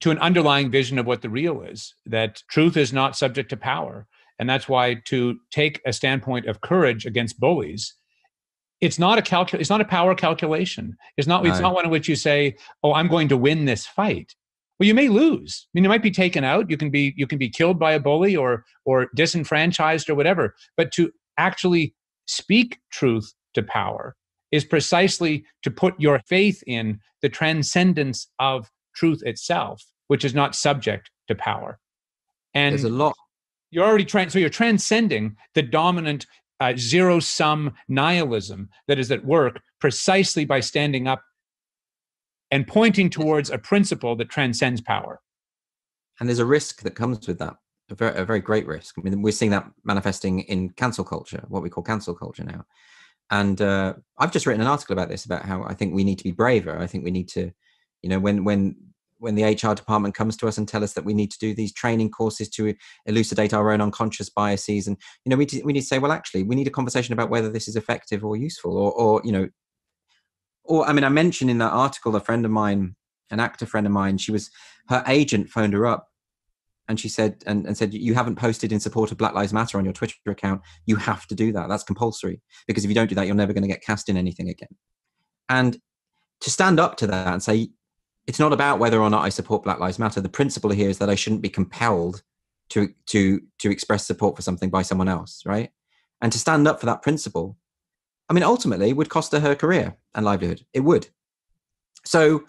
to an underlying vision of what the real is that truth is not subject to power. And that's why to take a standpoint of courage against bullies, it's not a calcul- it's not a power calculation. It's not no. it's not one in which you say, "Oh, I'm going to win this fight." Well, you may lose. I mean, you might be taken out. You can be you can be killed by a bully or or disenfranchised or whatever. But to actually speak truth to power is precisely to put your faith in the transcendence of truth itself, which is not subject to power.
And there's a lot.
You're already trans. So you're transcending the dominant uh, zero sum nihilism that is at work precisely by standing up and pointing towards a principle that transcends power.
And there's a risk that comes with that, a very, a very great risk. I mean, we're seeing that manifesting in cancel culture, what we call cancel culture now. And uh, I've just written an article about this, about how I think we need to be braver. I think we need to, you know, when when when the HR department comes to us and tell us that we need to do these training courses to elucidate our own unconscious biases, and you know, we we need to say, well, actually, we need a conversation about whether this is effective or useful, or or you know, or I mean, I mentioned in that article a friend of mine, an actor friend of mine, she was her agent phoned her up and she said and, and said you haven't posted in support of black lives matter on your twitter account. You have to do that. That's compulsory because if you don't do that you're never going to get cast in anything again. And to stand up to that and say it's not about whether or not I support Black Lives Matter. The principle here is that I shouldn't be compelled to to to express support for something by someone else, right? And to stand up for that principle, I mean, ultimately, would cost her her career and livelihood. It would. So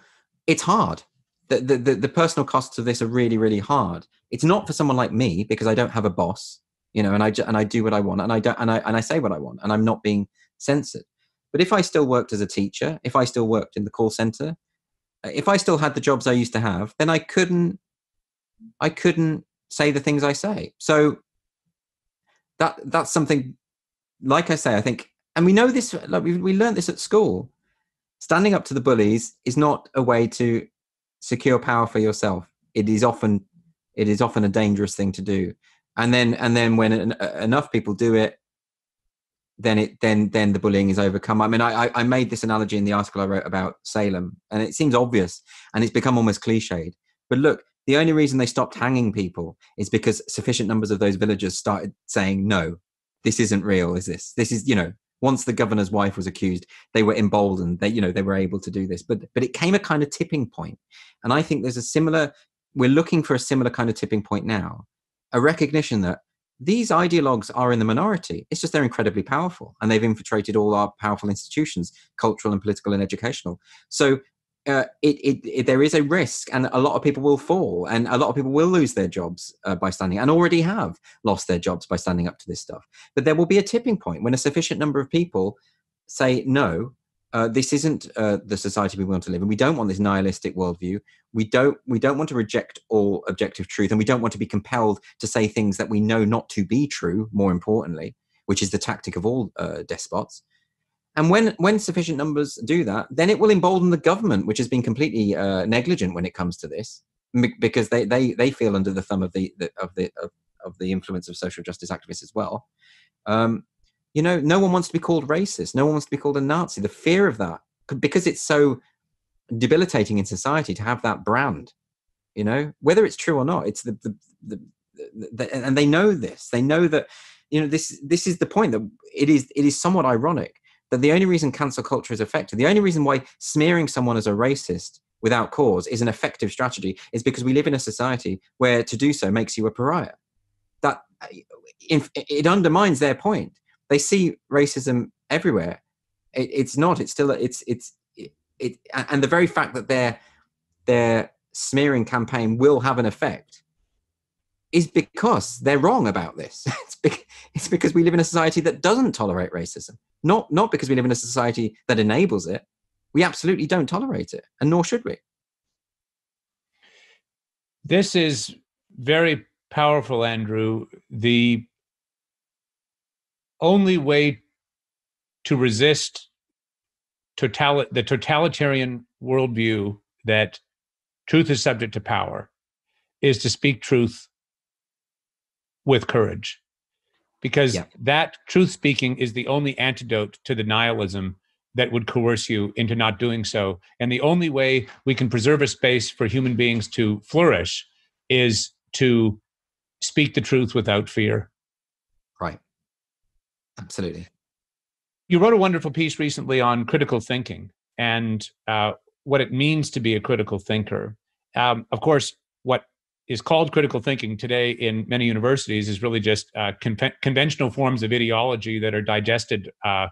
it's hard. The, the, the, the personal costs of this are really, really hard. It's not for someone like me because I don't have a boss, you know, and I and I do what I want, and I don't, and I and I say what I want, and I'm not being censored. But if I still worked as a teacher, if I still worked in the call center, if I still had the jobs I used to have, then I couldn't I couldn't say the things I say. So that that's something like I say, I think and we know this like we we learned this at school. Standing up to the bullies is not a way to secure power for yourself. It is often it is often a dangerous thing to do. And then and then when enough people do it, then it then then the bullying is overcome. I mean, I I made this analogy in the article I wrote about Salem, and it seems obvious, and it's become almost cliched. But look, the only reason they stopped hanging people is because sufficient numbers of those villagers started saying, "No, this isn't real. Is this? This is you know." Once the governor's wife was accused, they were emboldened. They you know they were able to do this, but but it came a kind of tipping point, and I think there's a similar. We're looking for a similar kind of tipping point now, a recognition that these ideologues are in the minority. It's just they're incredibly powerful and they've infiltrated all our powerful institutions, cultural and political and educational. So uh, it, it, it, there is a risk, and a lot of people will fall, and a lot of people will lose their jobs uh, by standing, and already have lost their jobs by standing up to this stuff. But there will be a tipping point when a sufficient number of people say no uh, this isn't uh, the society we want to live in. We don't want this nihilistic worldview. We don't we don't want to reject all objective truth, and we don't want to be compelled to say things that we know not to be true. More importantly, which is the tactic of all uh, despots. And when when sufficient numbers do that, then it will embolden the government, which has been completely uh, negligent when it comes to this, because they they they feel under the thumb of the, the of the of, of the influence of social justice activists as well. Um, you know, no one wants to be called racist. No one wants to be called a Nazi. The fear of that, because it's so debilitating in society to have that brand, you know, whether it's true or not, it's the, the, the, the and they know this. They know that, you know, this this is the point that it is it is somewhat ironic that the only reason cancel culture is effective, the only reason why smearing someone as a racist without cause is an effective strategy is because we live in a society where to do so makes you a pariah. That uh, if it undermines their point they see racism everywhere. It, it's not. It's still. It's it's it, it. And the very fact that their their smearing campaign will have an effect is because they're wrong about this. It's, be, it's because we live in a society that doesn't tolerate racism. Not not because we live in a society that enables it. We absolutely don't tolerate it, and nor should we.
This is very powerful, Andrew. The only way to resist total the totalitarian worldview that truth is subject to power is to speak truth with courage because
Yeah.
that truth speaking is the only antidote to the nihilism that would coerce you into not doing so. And the only way we can preserve a space for human beings to flourish is to speak the truth without fear.
Absolutely.
You wrote a wonderful piece recently on critical thinking and uh, what it means to be a critical thinker. Um, of course, what is called critical thinking today in many universities is really just uh, conven- conventional forms of ideology that are digested uh,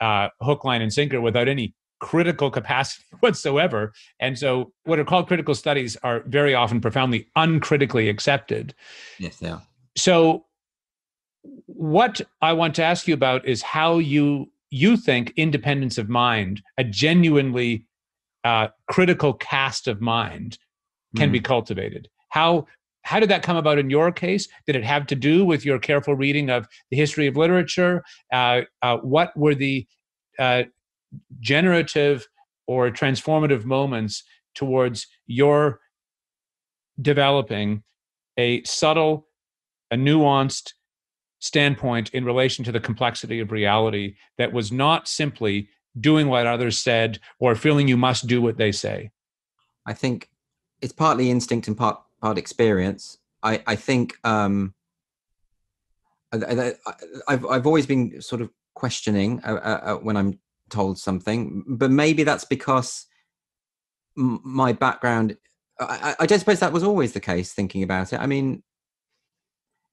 uh, hook, line, and sinker without any critical capacity whatsoever. And so, what are called critical studies are very often profoundly uncritically accepted.
Yes, they are.
So, what I want to ask you about is how you you think independence of mind, a genuinely uh, critical cast of mind, can be cultivated. How how did that come about in your case? Did it have to do with your careful reading of the history of literature? Uh, uh, what were the uh, generative or transformative moments towards your developing a subtle, a nuanced standpoint in relation to the complexity of reality that was not simply doing what others said or feeling you must do what they say?
I think it's partly instinct and part part experience. I I think um, I, have I've always been sort of questioning uh, uh, when I'm told something, but maybe that's because my background. I, I don't suppose that was always the case. Thinking about it, I mean,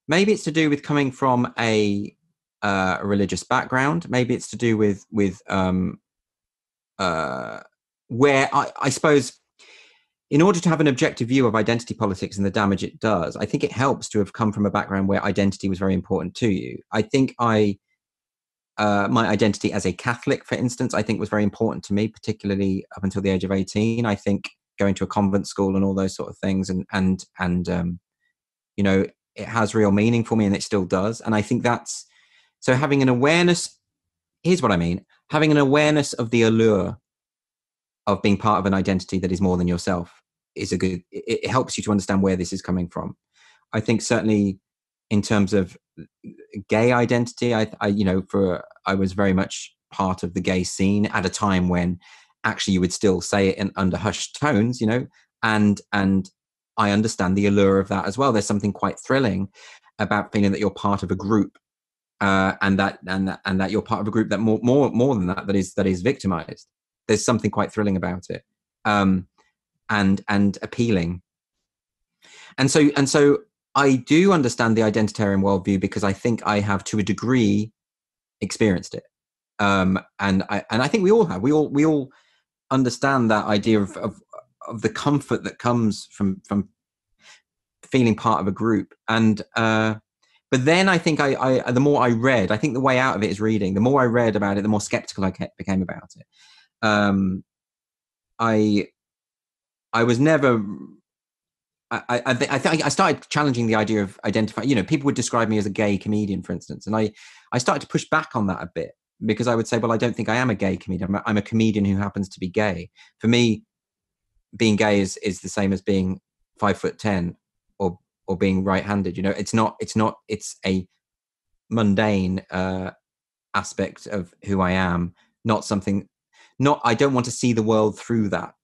maybe it's to do with coming from a, uh, religious background. Maybe it's to do with with um, uh, where I, I suppose in order to have an objective view of identity politics and the damage it does, I think it helps to have come from a background where identity was very important to you. I think I, uh, my identity as a Catholic, for instance, I think was very important to me, particularly up until the age of 18. I think going to a convent school and all those sort of things and, and, and, um, you know, it has real meaning for me and it still does. And I think that's, so having an awareness, here's what I mean, having an awareness of the allure of being part of an identity that is more than yourself is a good it, helps you to understand where this is coming from i think certainly in terms of gay identity I, I you know for i was very much part of the gay scene at a time when actually you would still say it in under hushed tones you know and and i understand the allure of that as well. There's something quite thrilling about feeling that you're part of a group uh, and that and that and that you're part of a group that more more more than that that is that is victimized. There's something quite thrilling about it um, and and appealing. And so and so i do understand the identitarian worldview because i think i have to a degree experienced it. Um, and i and i think we all have. We all we all understand that idea of of, of the comfort that comes from from feeling part of a group and uh, but then I think I, I, the more I read, I think the way out of it is reading. The more I read about it, the more skeptical I became about it. Um, I I was never. I, I, th- I think I started challenging the idea of identifying. You know, people would describe me as a gay comedian, for instance, and I, I started to push back on that a bit because I would say, well, I don't think I am a gay comedian. I'm a, I'm a comedian who happens to be gay. For me, being gay is is the same as being five foot ten or or being right-handed. You know, it's not. It's not. It's a mundane uh, aspect of who I am, not something. Not. I don't want to see the world through that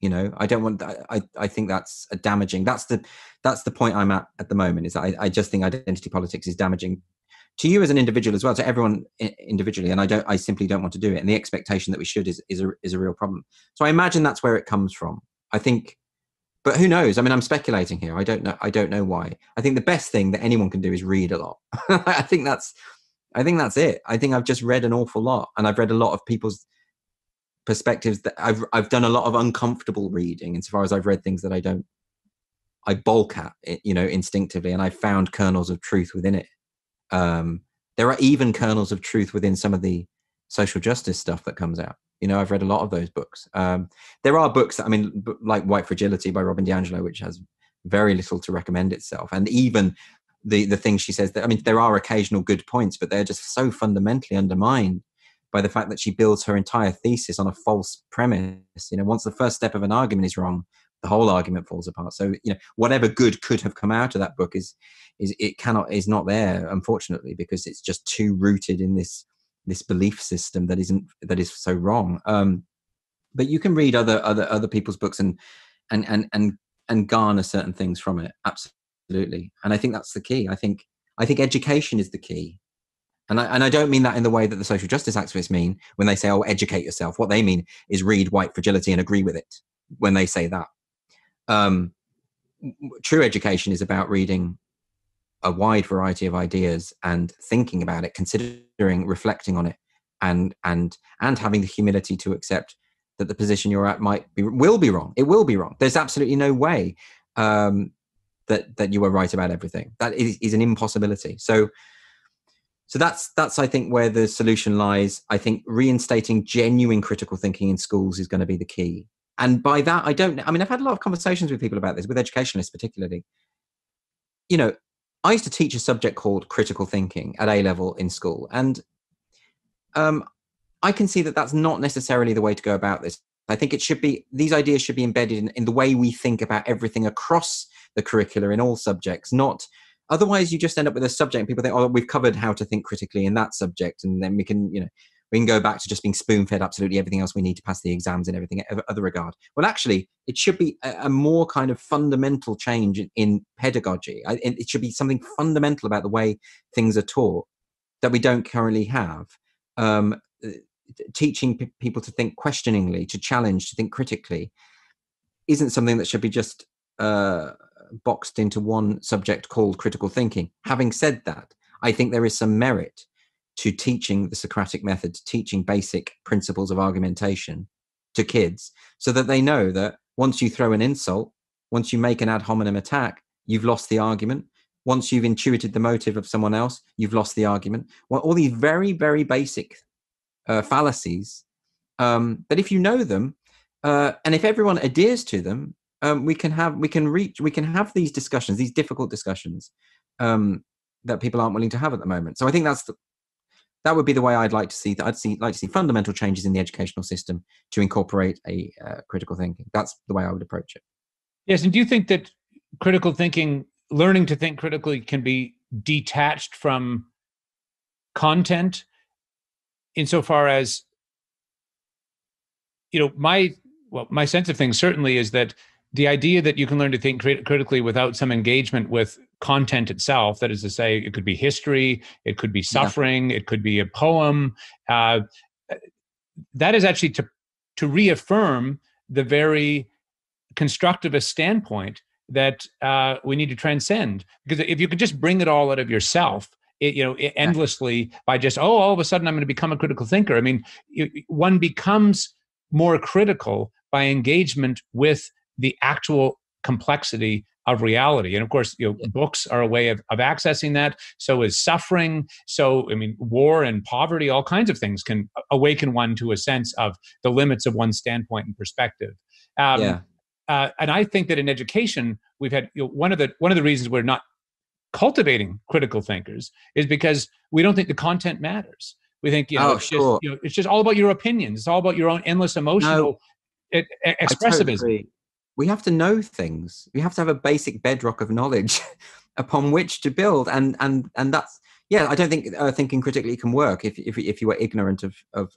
you know i don't want i i think that's a damaging that's the that's the point i'm at at the moment is I, I just think identity politics is damaging to you as an individual as well to everyone individually and i don't i simply don't want to do it and the expectation that we should is is a, is a real problem. So i imagine that's where it comes from. I think but who knows? I mean i'm speculating here. I don't know i don't know why. I think the best thing that anyone can do is read a lot. I think that's i think that's it. I think i've just read an awful lot and i've read a lot of people's perspectives that I've I've done a lot of uncomfortable reading insofar as I've read things that I don't I bulk at eh, you know instinctively and I found kernels of truth within it. Um, there are even kernels of truth within some of the social justice stuff that comes out. You know, I've read a lot of those books. Um, there are books I mean, like White Fragility by Robin DiAngelo, which has very little to recommend itself, and even the the things she says that I mean, there are occasional good points, but they're just so fundamentally undermined by the fact that she builds her entire thesis on a false premise. You know, once the first step of an argument is wrong, the whole argument falls apart. So you know, whatever good could have come out of that book is is it cannot is not there, unfortunately, because it's just too rooted in this this belief system that isn't that is so wrong. Um, but you can read other other other people's books and and and and and garner certain things from it. Absolutely, and I think that's the key. I think I think education is the key. And I, and I don't mean that in the way that the social justice activists mean when they say, oh, educate yourself. What they mean is read white fragility and agree with it when they say that. Um, true education is about reading a wide variety of ideas and thinking about it, considering, reflecting on it, and and and having the humility to accept that the position you're at might be will be wrong. It will be wrong. There's absolutely no way um, that that you were right about everything. That is, is an impossibility. So so that's that's I think where the solution lies. I think reinstating genuine critical thinking in schools is going to be the key. And by that, I don't. I mean, I've had a lot of conversations with people about this, with educationalists particularly. You know, I used to teach a subject called critical thinking at A level in school, and um, I can see that that's not necessarily the way to go about this. I think it should be these ideas should be embedded in, in the way we think about everything across the curricula in all subjects, not otherwise you just end up with a subject people think, oh, we've covered how to think critically in that subject, and then we can, you know, we can go back to just being spoon fed absolutely everything else we need to pass the exams and everything other regard. Well, actually, it should be a, more kind of fundamental change in, pedagogy. It should be something fundamental about the way things are taught that we don't currently have. Um, uh, teaching p- people to think questioningly, to challenge, to think critically, isn't something that should be just uh, boxed into one subject called critical thinking. Having said that, I think there is some merit to teaching the Socratic method, to teaching basic principles of argumentation to kids so that they know that once you throw an insult, once you make an ad hominem attack, you've lost the argument. Once you've intuited the motive of someone else, you've lost the argument. Well, all these very, very basic uh, fallacies um, that if you know them, uh, and if everyone adheres to them, um, we can have we can reach we can have these discussions, these difficult discussions um, that people aren't willing to have at the moment. So I think that's the, that would be the way I'd like to see. That. I'd see like to see fundamental changes in the educational system to incorporate a uh, critical thinking. That's the way I would approach it.
Yes, and do you think that critical thinking, learning to think critically, can be detached from content, insofar as you know my well my sense of things certainly is that the idea that you can learn to think crit- critically without some engagement with content itself that is to say it could be history it could be suffering yeah. it could be a poem uh, that is actually to to reaffirm the very constructivist standpoint that uh, we need to transcend. Because if you could just bring it all out of yourself it, you know endlessly by just oh all of a sudden i'm going to become a critical thinker. I mean one becomes more critical by engagement with the actual complexity of reality. And of course you know books are a way of, of accessing that. So is suffering. So i mean war and poverty all kinds of things can awaken one to a sense of the limits of one's standpoint and perspective. Um, yeah. Uh, and i think that in education we've had you know, one of the one of the reasons we're not cultivating critical thinkers is because we don't think the content matters. We think you know, oh, it's, sure. just, you know it's just all about your opinions. It's all about your own endless emotional no, it, expressivism. totally
we have to know things. We have to have a basic bedrock of knowledge upon which to build and and and that's yeah i don't think uh, thinking critically can work if, if if you were ignorant of of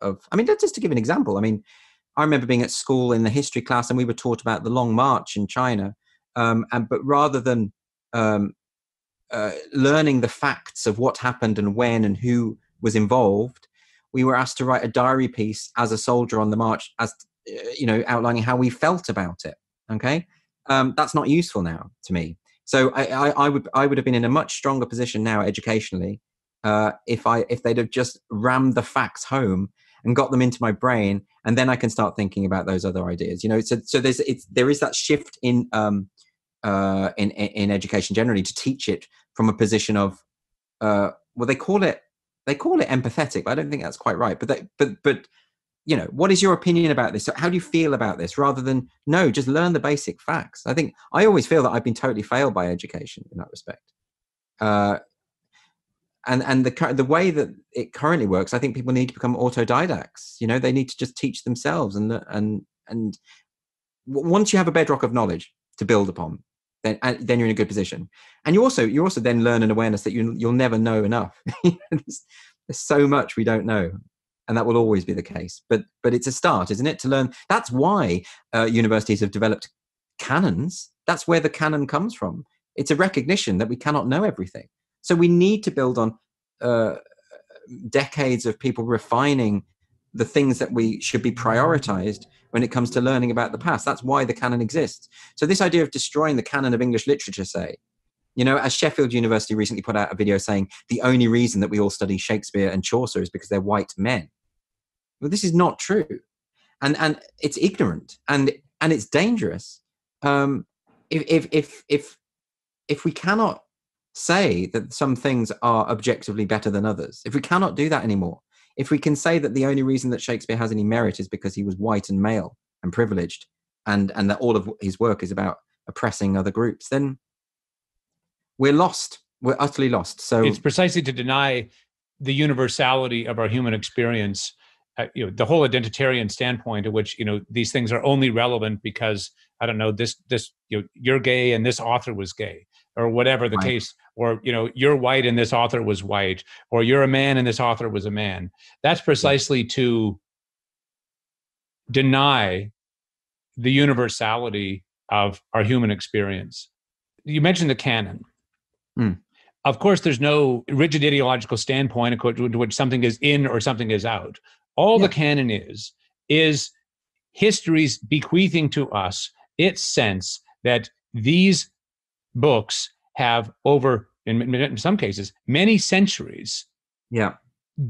of i mean just to give an example i mean i remember being at school in the history class and we were taught about the long march in china um, and but rather than um, uh, learning the facts of what happened and when and who was involved we were asked to write a diary piece as a soldier on the march as you know, outlining how we felt about it. Okay, um, that's not useful now to me. So I, I, I, would I would have been in a much stronger position now educationally uh, if I if they'd have just rammed the facts home and got them into my brain, and then I can start thinking about those other ideas. You know, so so there's it's there is that shift in um, uh, in in education generally to teach it from a position of uh, well they call it they call it empathetic, but I don't think that's quite right. But they, but but you know what is your opinion about this? How do you feel about this? Rather than no just learn the basic facts. I think i always feel that i've been totally failed by education in that respect. Uh, and and the the way that it currently works i think people need to become autodidacts. You know they need to just teach themselves and and and once you have a bedrock of knowledge to build upon, then then you're in a good position. And you also you also then learn an awareness that you you'll never know enough. there's, there's so much we don't know, and that will always be the case. But but it's a start, isn't it, to learn? That's why uh, universities have developed canons. That's where the canon comes from. It's a recognition that we cannot know everything. So we need to build on uh, decades of people refining the things that we should be prioritized when it comes to learning about the past. That's why the canon exists. So this idea of destroying the canon of English literature, say, you know, as Sheffield University recently put out a video saying the only reason that we all study Shakespeare and Chaucer is because they're white men. Well, this is not true, and and it's ignorant and and it's dangerous. Um, if if if if if we cannot say that some things are objectively better than others, if we cannot do that anymore, if we can say that the only reason that Shakespeare has any merit is because he was white and male and privileged, and and that all of his work is about oppressing other groups, then we're lost. We're utterly lost. So
it's precisely to deny the universality of our human experience. Uh, you know, the whole identitarian standpoint, at which you know these things are only relevant because I don't know this this you know you're gay and this author was gay or whatever the right. case or you know you're white and this author was white or you're a man and this author was a man. That's precisely to deny the universality of our human experience. You mentioned the canon. Mm. of course there's no rigid ideological standpoint to which something is in or something is out all yeah. the canon is is history's bequeathing to us its sense that these books have over in, in some cases many centuries
yeah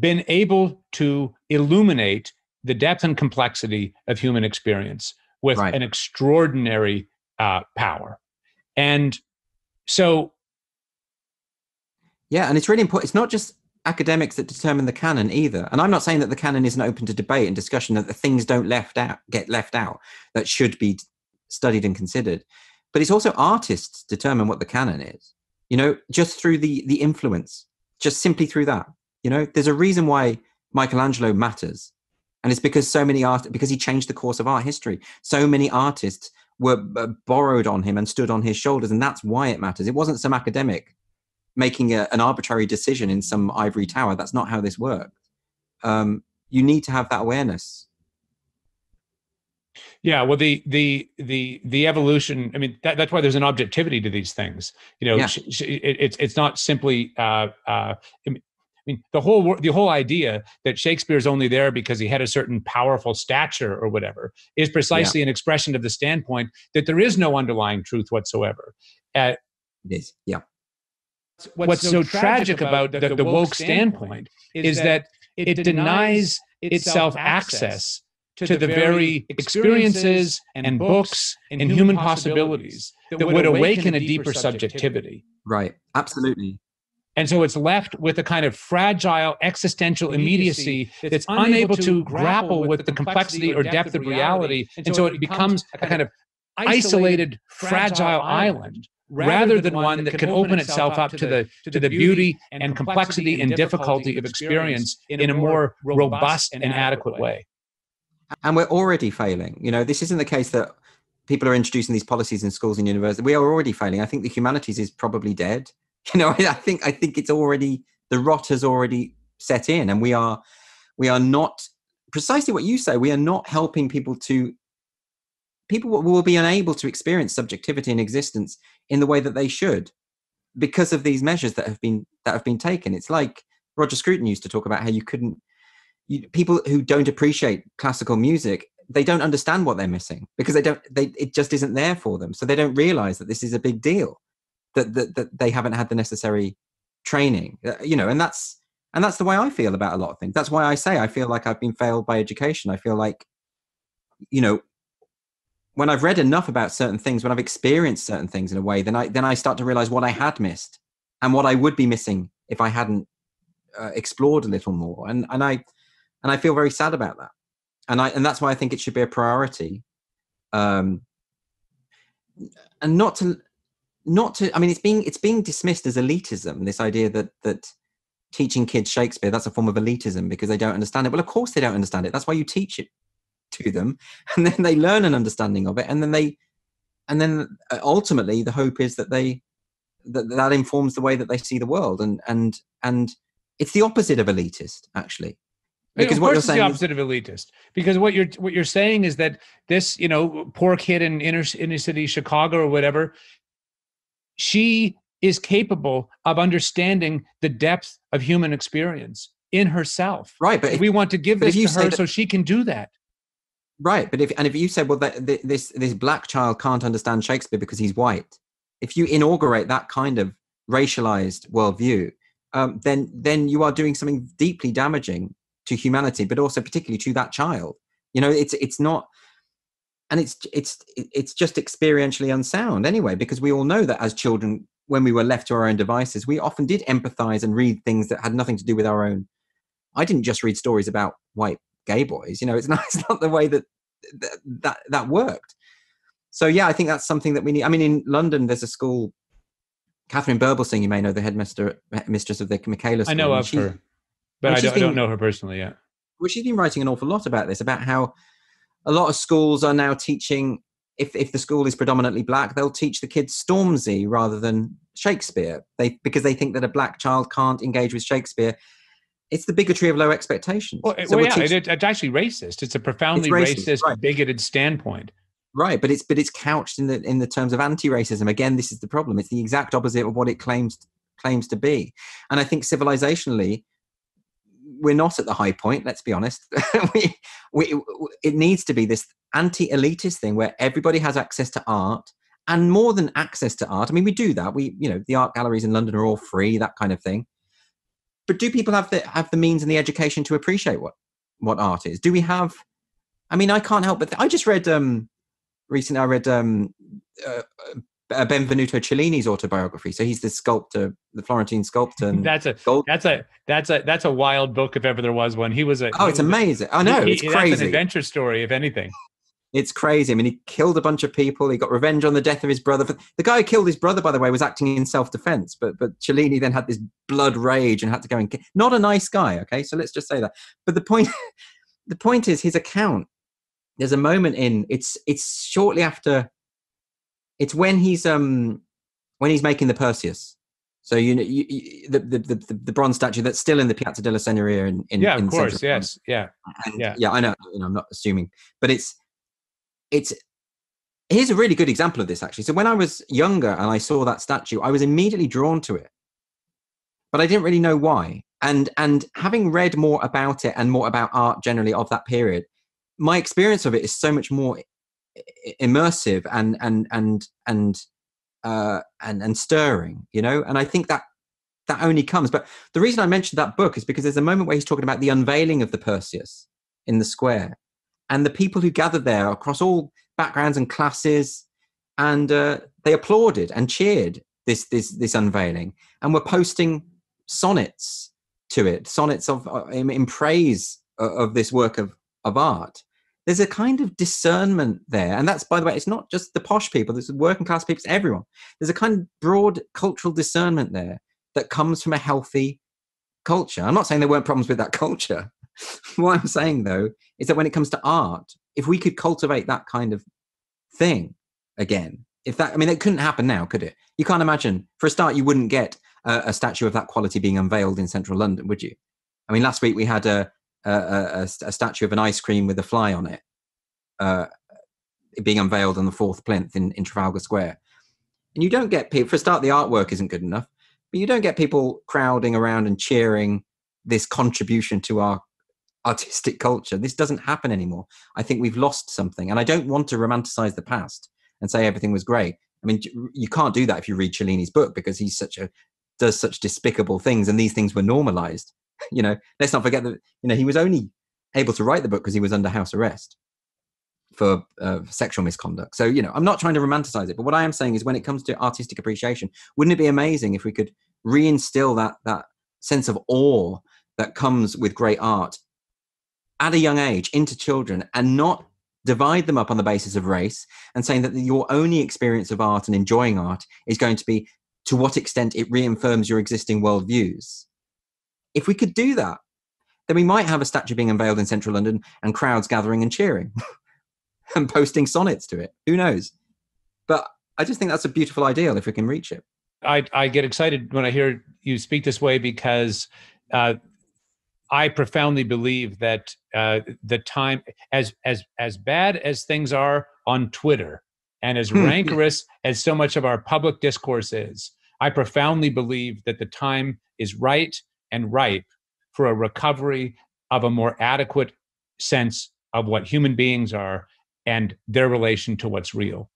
been able to illuminate the depth and complexity of human experience with right. an extraordinary uh, power and so
yeah and it's really important it's not just academics that determine the canon either. And i'm not saying that the canon isn't open to debate and discussion that the things don't left out get left out that should be studied and considered. But it's also artists determine what the canon is. You know just through the the influence just simply through that. You know there's a reason why michelangelo matters. And it's because so many art because he changed the course of art history. So many artists were uh, borrowed on him and stood on his shoulders and that's why it matters. It wasn't some academic making a, an arbitrary decision in some ivory tower that's not how this works um, you need to have that awareness
yeah, well, the the the the evolution. I mean, that, that's why there's an objectivity to these things. You know, yeah. sh- sh- it, it's it's not simply. Uh, uh, I mean, the whole the whole idea that Shakespeare's only there because he had a certain powerful stature or whatever is precisely yeah. an expression of the standpoint that there is no underlying truth whatsoever. Uh,
it is, yeah.
What's, what's so, so, tragic about the, the, the woke standpoint is that it denies itself access to, to the, the very experiences and books and human possibilities that would awaken a deeper subjectivity.
Right, absolutely.
And so it's left with a kind of fragile existential immediacy that's unable to grapple with the complexity or depth of reality. And so it becomes a kind of isolated, fragile island rather than one that can open itself up to the to the beauty and complexity and difficulty of experience in a more robust and adequate way.
And we're already failing. You know this isn't the case that people are introducing these policies in schools and universities. We are already failing. I think the humanities is probably dead. You know i think i think it's already the rot has already set in and we are we are not precisely what you say we are not helping people to people will be unable to experience subjectivity in existence in the way that they should because of these measures that have been that have been taken. It's like roger scruton used to talk about how you couldn't you, people who don't appreciate classical music they don't understand what they're missing because they don't they it just isn't there for them. So they don't realize that this is a big deal that that, that they haven't had the necessary training uh, you know and that's and that's the way i feel about a lot of things. That's why i say i feel like i've been failed by education. I feel like you know when i've read enough about certain things when i've experienced certain things in a way then i then i start to realize what i had missed and what i would be missing if i hadn't uh, explored a little more and and i and I feel very sad about that. And I and that's why I think it should be a priority. Um, and not to not to I mean it's being it's being dismissed as elitism, this idea that that teaching kids Shakespeare, that's a form of elitism because they don't understand it. Well, of course they don't understand it. That's why you teach it. To them and then they learn an understanding of it and then they and then uh, ultimately the hope is that they that that informs the way that they see the world and and and it's the opposite of elitist actually.
Because what you're saying the opposite is, of elitist. Because what you're what you're saying is that this you know poor kid in inner inner city chicago or whatever she is capable of understanding the depth of human experience in herself.
Right but
if, we want to give this to her that, so she can do that
right but if and if you said well that, this this black child can't understand shakespeare because he's white if you inaugurate that kind of racialized worldview um, then then you are doing something deeply damaging to humanity, but also particularly to that child. You know, it's it's not, and it's it's it's just experientially unsound anyway, because we all know that as children, when we were left to our own devices, we often did empathize and read things that had nothing to do with our own. I didn't just read stories about white gay boys. You know, it's not it's not the way that that that, that worked. So yeah, I think that's something that we need. I mean, in London, there's a school Katharine Birbalsingh, you may know the headmaster mistress of the Michaela School.
I know of she, her. But I don't, been, I don't, know her personally yet.
Well, she's been writing an awful lot about this, about how a lot of schools are now teaching. If, if the school is predominantly black, they'll teach the kids Stormzy rather than Shakespeare. They because they think that a black child can't engage with Shakespeare. It's the bigotry of low expectations.
Well, so well yeah, teach- it, it's actually racist. It's a profoundly it's racist, racist right. bigoted standpoint.
Right, but it's but it's couched in the in the terms of anti-racism. Again, this is the problem. It's the exact opposite of what it claims claims to be. And I think civilizationally, we're not at the high point. Let's be honest. we, we, it needs to be this anti-elitist thing where everybody has access to art, and more than access to art. I mean, we do that. We, you know, the art galleries in London are all free, that kind of thing. But do people have the have the means and the education to appreciate what what art is? Do we have? I mean, I can't help but th- I just read um recently. I read um uh, uh, Benvenuto Cellini's autobiography. So he's the sculptor, the Florentine sculptor.
that's a gold. that's a that's a that's a wild book if ever there was one. He was a
oh, it's amazing. I know he, it's crazy. That's
an adventure story, if anything.
It's crazy. I mean, he killed a bunch of people. He got revenge on the death of his brother. The guy who killed his brother, by the way, was acting in self-defense. But but Cellini then had this blood rage and had to go and kill. Not a nice guy. Okay, so let's just say that. But the point, the point is his account. There's a moment in it's it's shortly after it's when he's um when he's making the Perseus. So you know you, you, the, the, the the bronze statue that's still in the Piazza della Signoria in, in
yeah,
in
of course, yes, yeah,
and, yeah, yeah. I know, you know, I'm not assuming, but it's it's here's a really good example of this actually. So when I was younger and I saw that statue, I was immediately drawn to it, but I didn't really know why. And and having read more about it and more about art generally of that period, my experience of it is so much more immersive and and and and uh, and and stirring, you know. And I think that that only comes. But the reason I mentioned that book is because there's a moment where he's talking about the unveiling of the Perseus in the square, and the people who gathered there across all backgrounds and classes, and uh, they applauded and cheered this this this unveiling, and were posting sonnets to it, sonnets of uh, in, in praise of, of this work of of art. There's a kind of discernment there and that's by the way it's not just the posh people there's working class people it's everyone. There's a kind of broad cultural discernment there that comes from a healthy culture. I'm not saying there weren't problems with that culture what i'm saying though is that when it comes to art if we could cultivate that kind of thing again if that i mean it couldn't happen now could it? You can't imagine. For a start you wouldn't get a, a statue of that quality being unveiled in central london would you? I mean last week we had a a, a, a, statue of an ice cream with a fly on it uh, being unveiled on the fourth plinth in, in Trafalgar Square. And you don't get people, for a start, the artwork isn't good enough, but you don't get people crowding around and cheering this contribution to our artistic culture. This doesn't happen anymore. I think we've lost something. And I don't want to romanticize the past and say everything was great. I mean, you can't do that if you read Cellini's book because he's such a does such despicable things, and these things were normalized. you know, let's not forget that you know he was only able to write the book because he was under house arrest for uh, sexual misconduct. So you know, I'm not trying to romanticize it, but what I am saying is, when it comes to artistic appreciation, wouldn't it be amazing if we could reinstill that that sense of awe that comes with great art at a young age into children, and not divide them up on the basis of race and saying that your only experience of art and enjoying art is going to be to what extent it reaffirms your existing worldviews if we could do that, then we might have a statue being unveiled in central London and crowds gathering and cheering and posting sonnets to it. Who knows? But I just think that's a beautiful ideal if we can reach it.
I, I get excited when I hear you speak this way because uh, I profoundly believe that uh, the time, as as as bad as things are on Twitter, and as hmm. rancorous as so much of our public discourse is, I profoundly believe that the time is right and ripe for a recovery of a more adequate sense of what human beings are and their relation to what's real.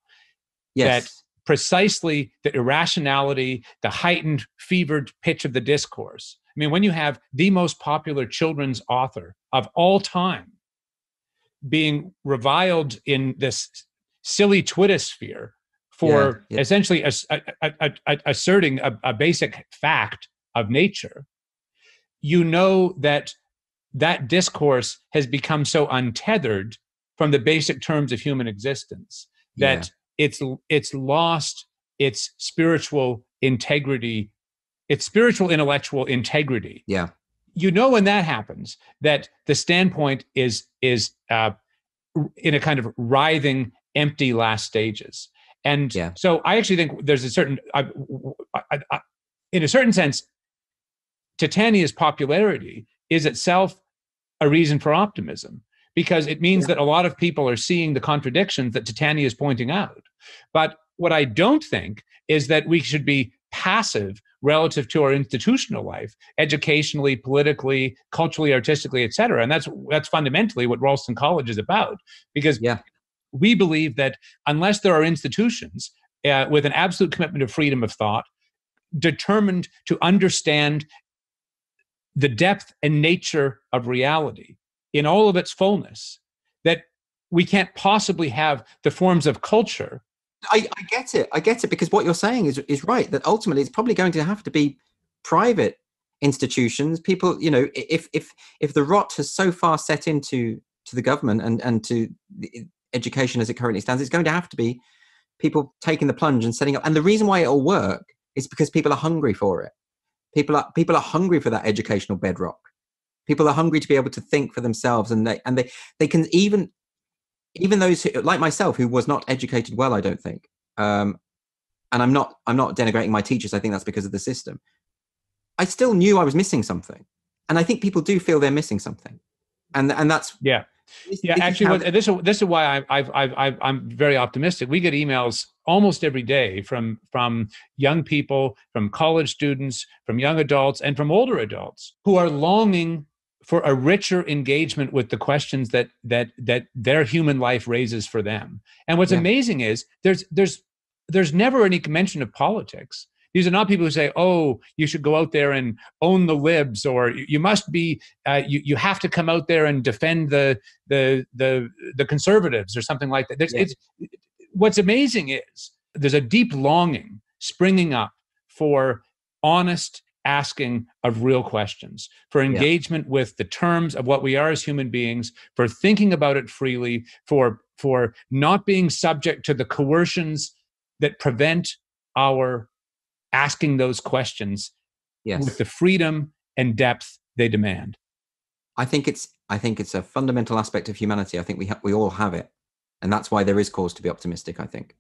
Yes.
That precisely the irrationality, the heightened, fevered pitch of the discourse. I mean, when you have the most popular children's author of all time being reviled in this silly Twitter sphere for yeah, yeah. essentially a, a, a, asserting a basic fact of nature, you know that that discourse has become so untethered from the basic terms of human existence that yeah. it's it's lost its spiritual integrity its spiritual intellectual integrity
yeah
you know when that happens that the standpoint is is uh, in a kind of writhing empty last stages and yeah. so i actually think there's a certain I, I, I, in a certain sense titania's popularity is itself a reason for optimism because it means yeah. that a lot of people are seeing the contradictions that Titania is pointing out. But what I don't think is that we should be passive relative to our institutional life educationally politically culturally artistically et cetera and that's that's fundamentally what ralston college is about because
yeah.
we believe that unless there are institutions uh, with an absolute commitment of freedom of thought determined to understand the depth and nature of reality in all of its fullness that we can't possibly have the forms of culture
I, I, get it i get it because what you're saying is, is right that ultimately it's probably going to have to be private institutions people you know if if if the rot has so far set into to the government and and to education as it currently stands it's going to have to be people taking the plunge and setting up and the reason why it'll work is because people are hungry for it. People are people are hungry for that educational bedrock. People are hungry to be able to think for themselves and they and they they can even even those who, like myself who was not educated well i don't think. Um and i'm not i'm not denigrating my teachers. I think that's because of the system. I still knew i was missing something. And i think people do feel they're missing something. And and that's
yeah. yeah, actually, what, this is this is why I, I've, I've, I've, I'm very optimistic. We get emails almost every day from from young people, from college students, from young adults, and from older adults who are longing for a richer engagement with the questions that that that their human life raises for them. And what's yeah. amazing is there's there's there's never any mention of politics. These are not people who say, "Oh, you should go out there and own the libs," or "You must be, uh, you you have to come out there and defend the the the the conservatives," or something like that. Yeah. It's, what's amazing is there's a deep longing springing up for honest asking of real questions, for engagement yeah. with the terms of what we are as human beings, for thinking about it freely, for for not being subject to the coercions that prevent our asking those questions
yes.
with the freedom and depth they demand.
I think it's I think it's a fundamental aspect of humanity. I think we ha- we all have it, and that's why there is cause to be optimistic. I think.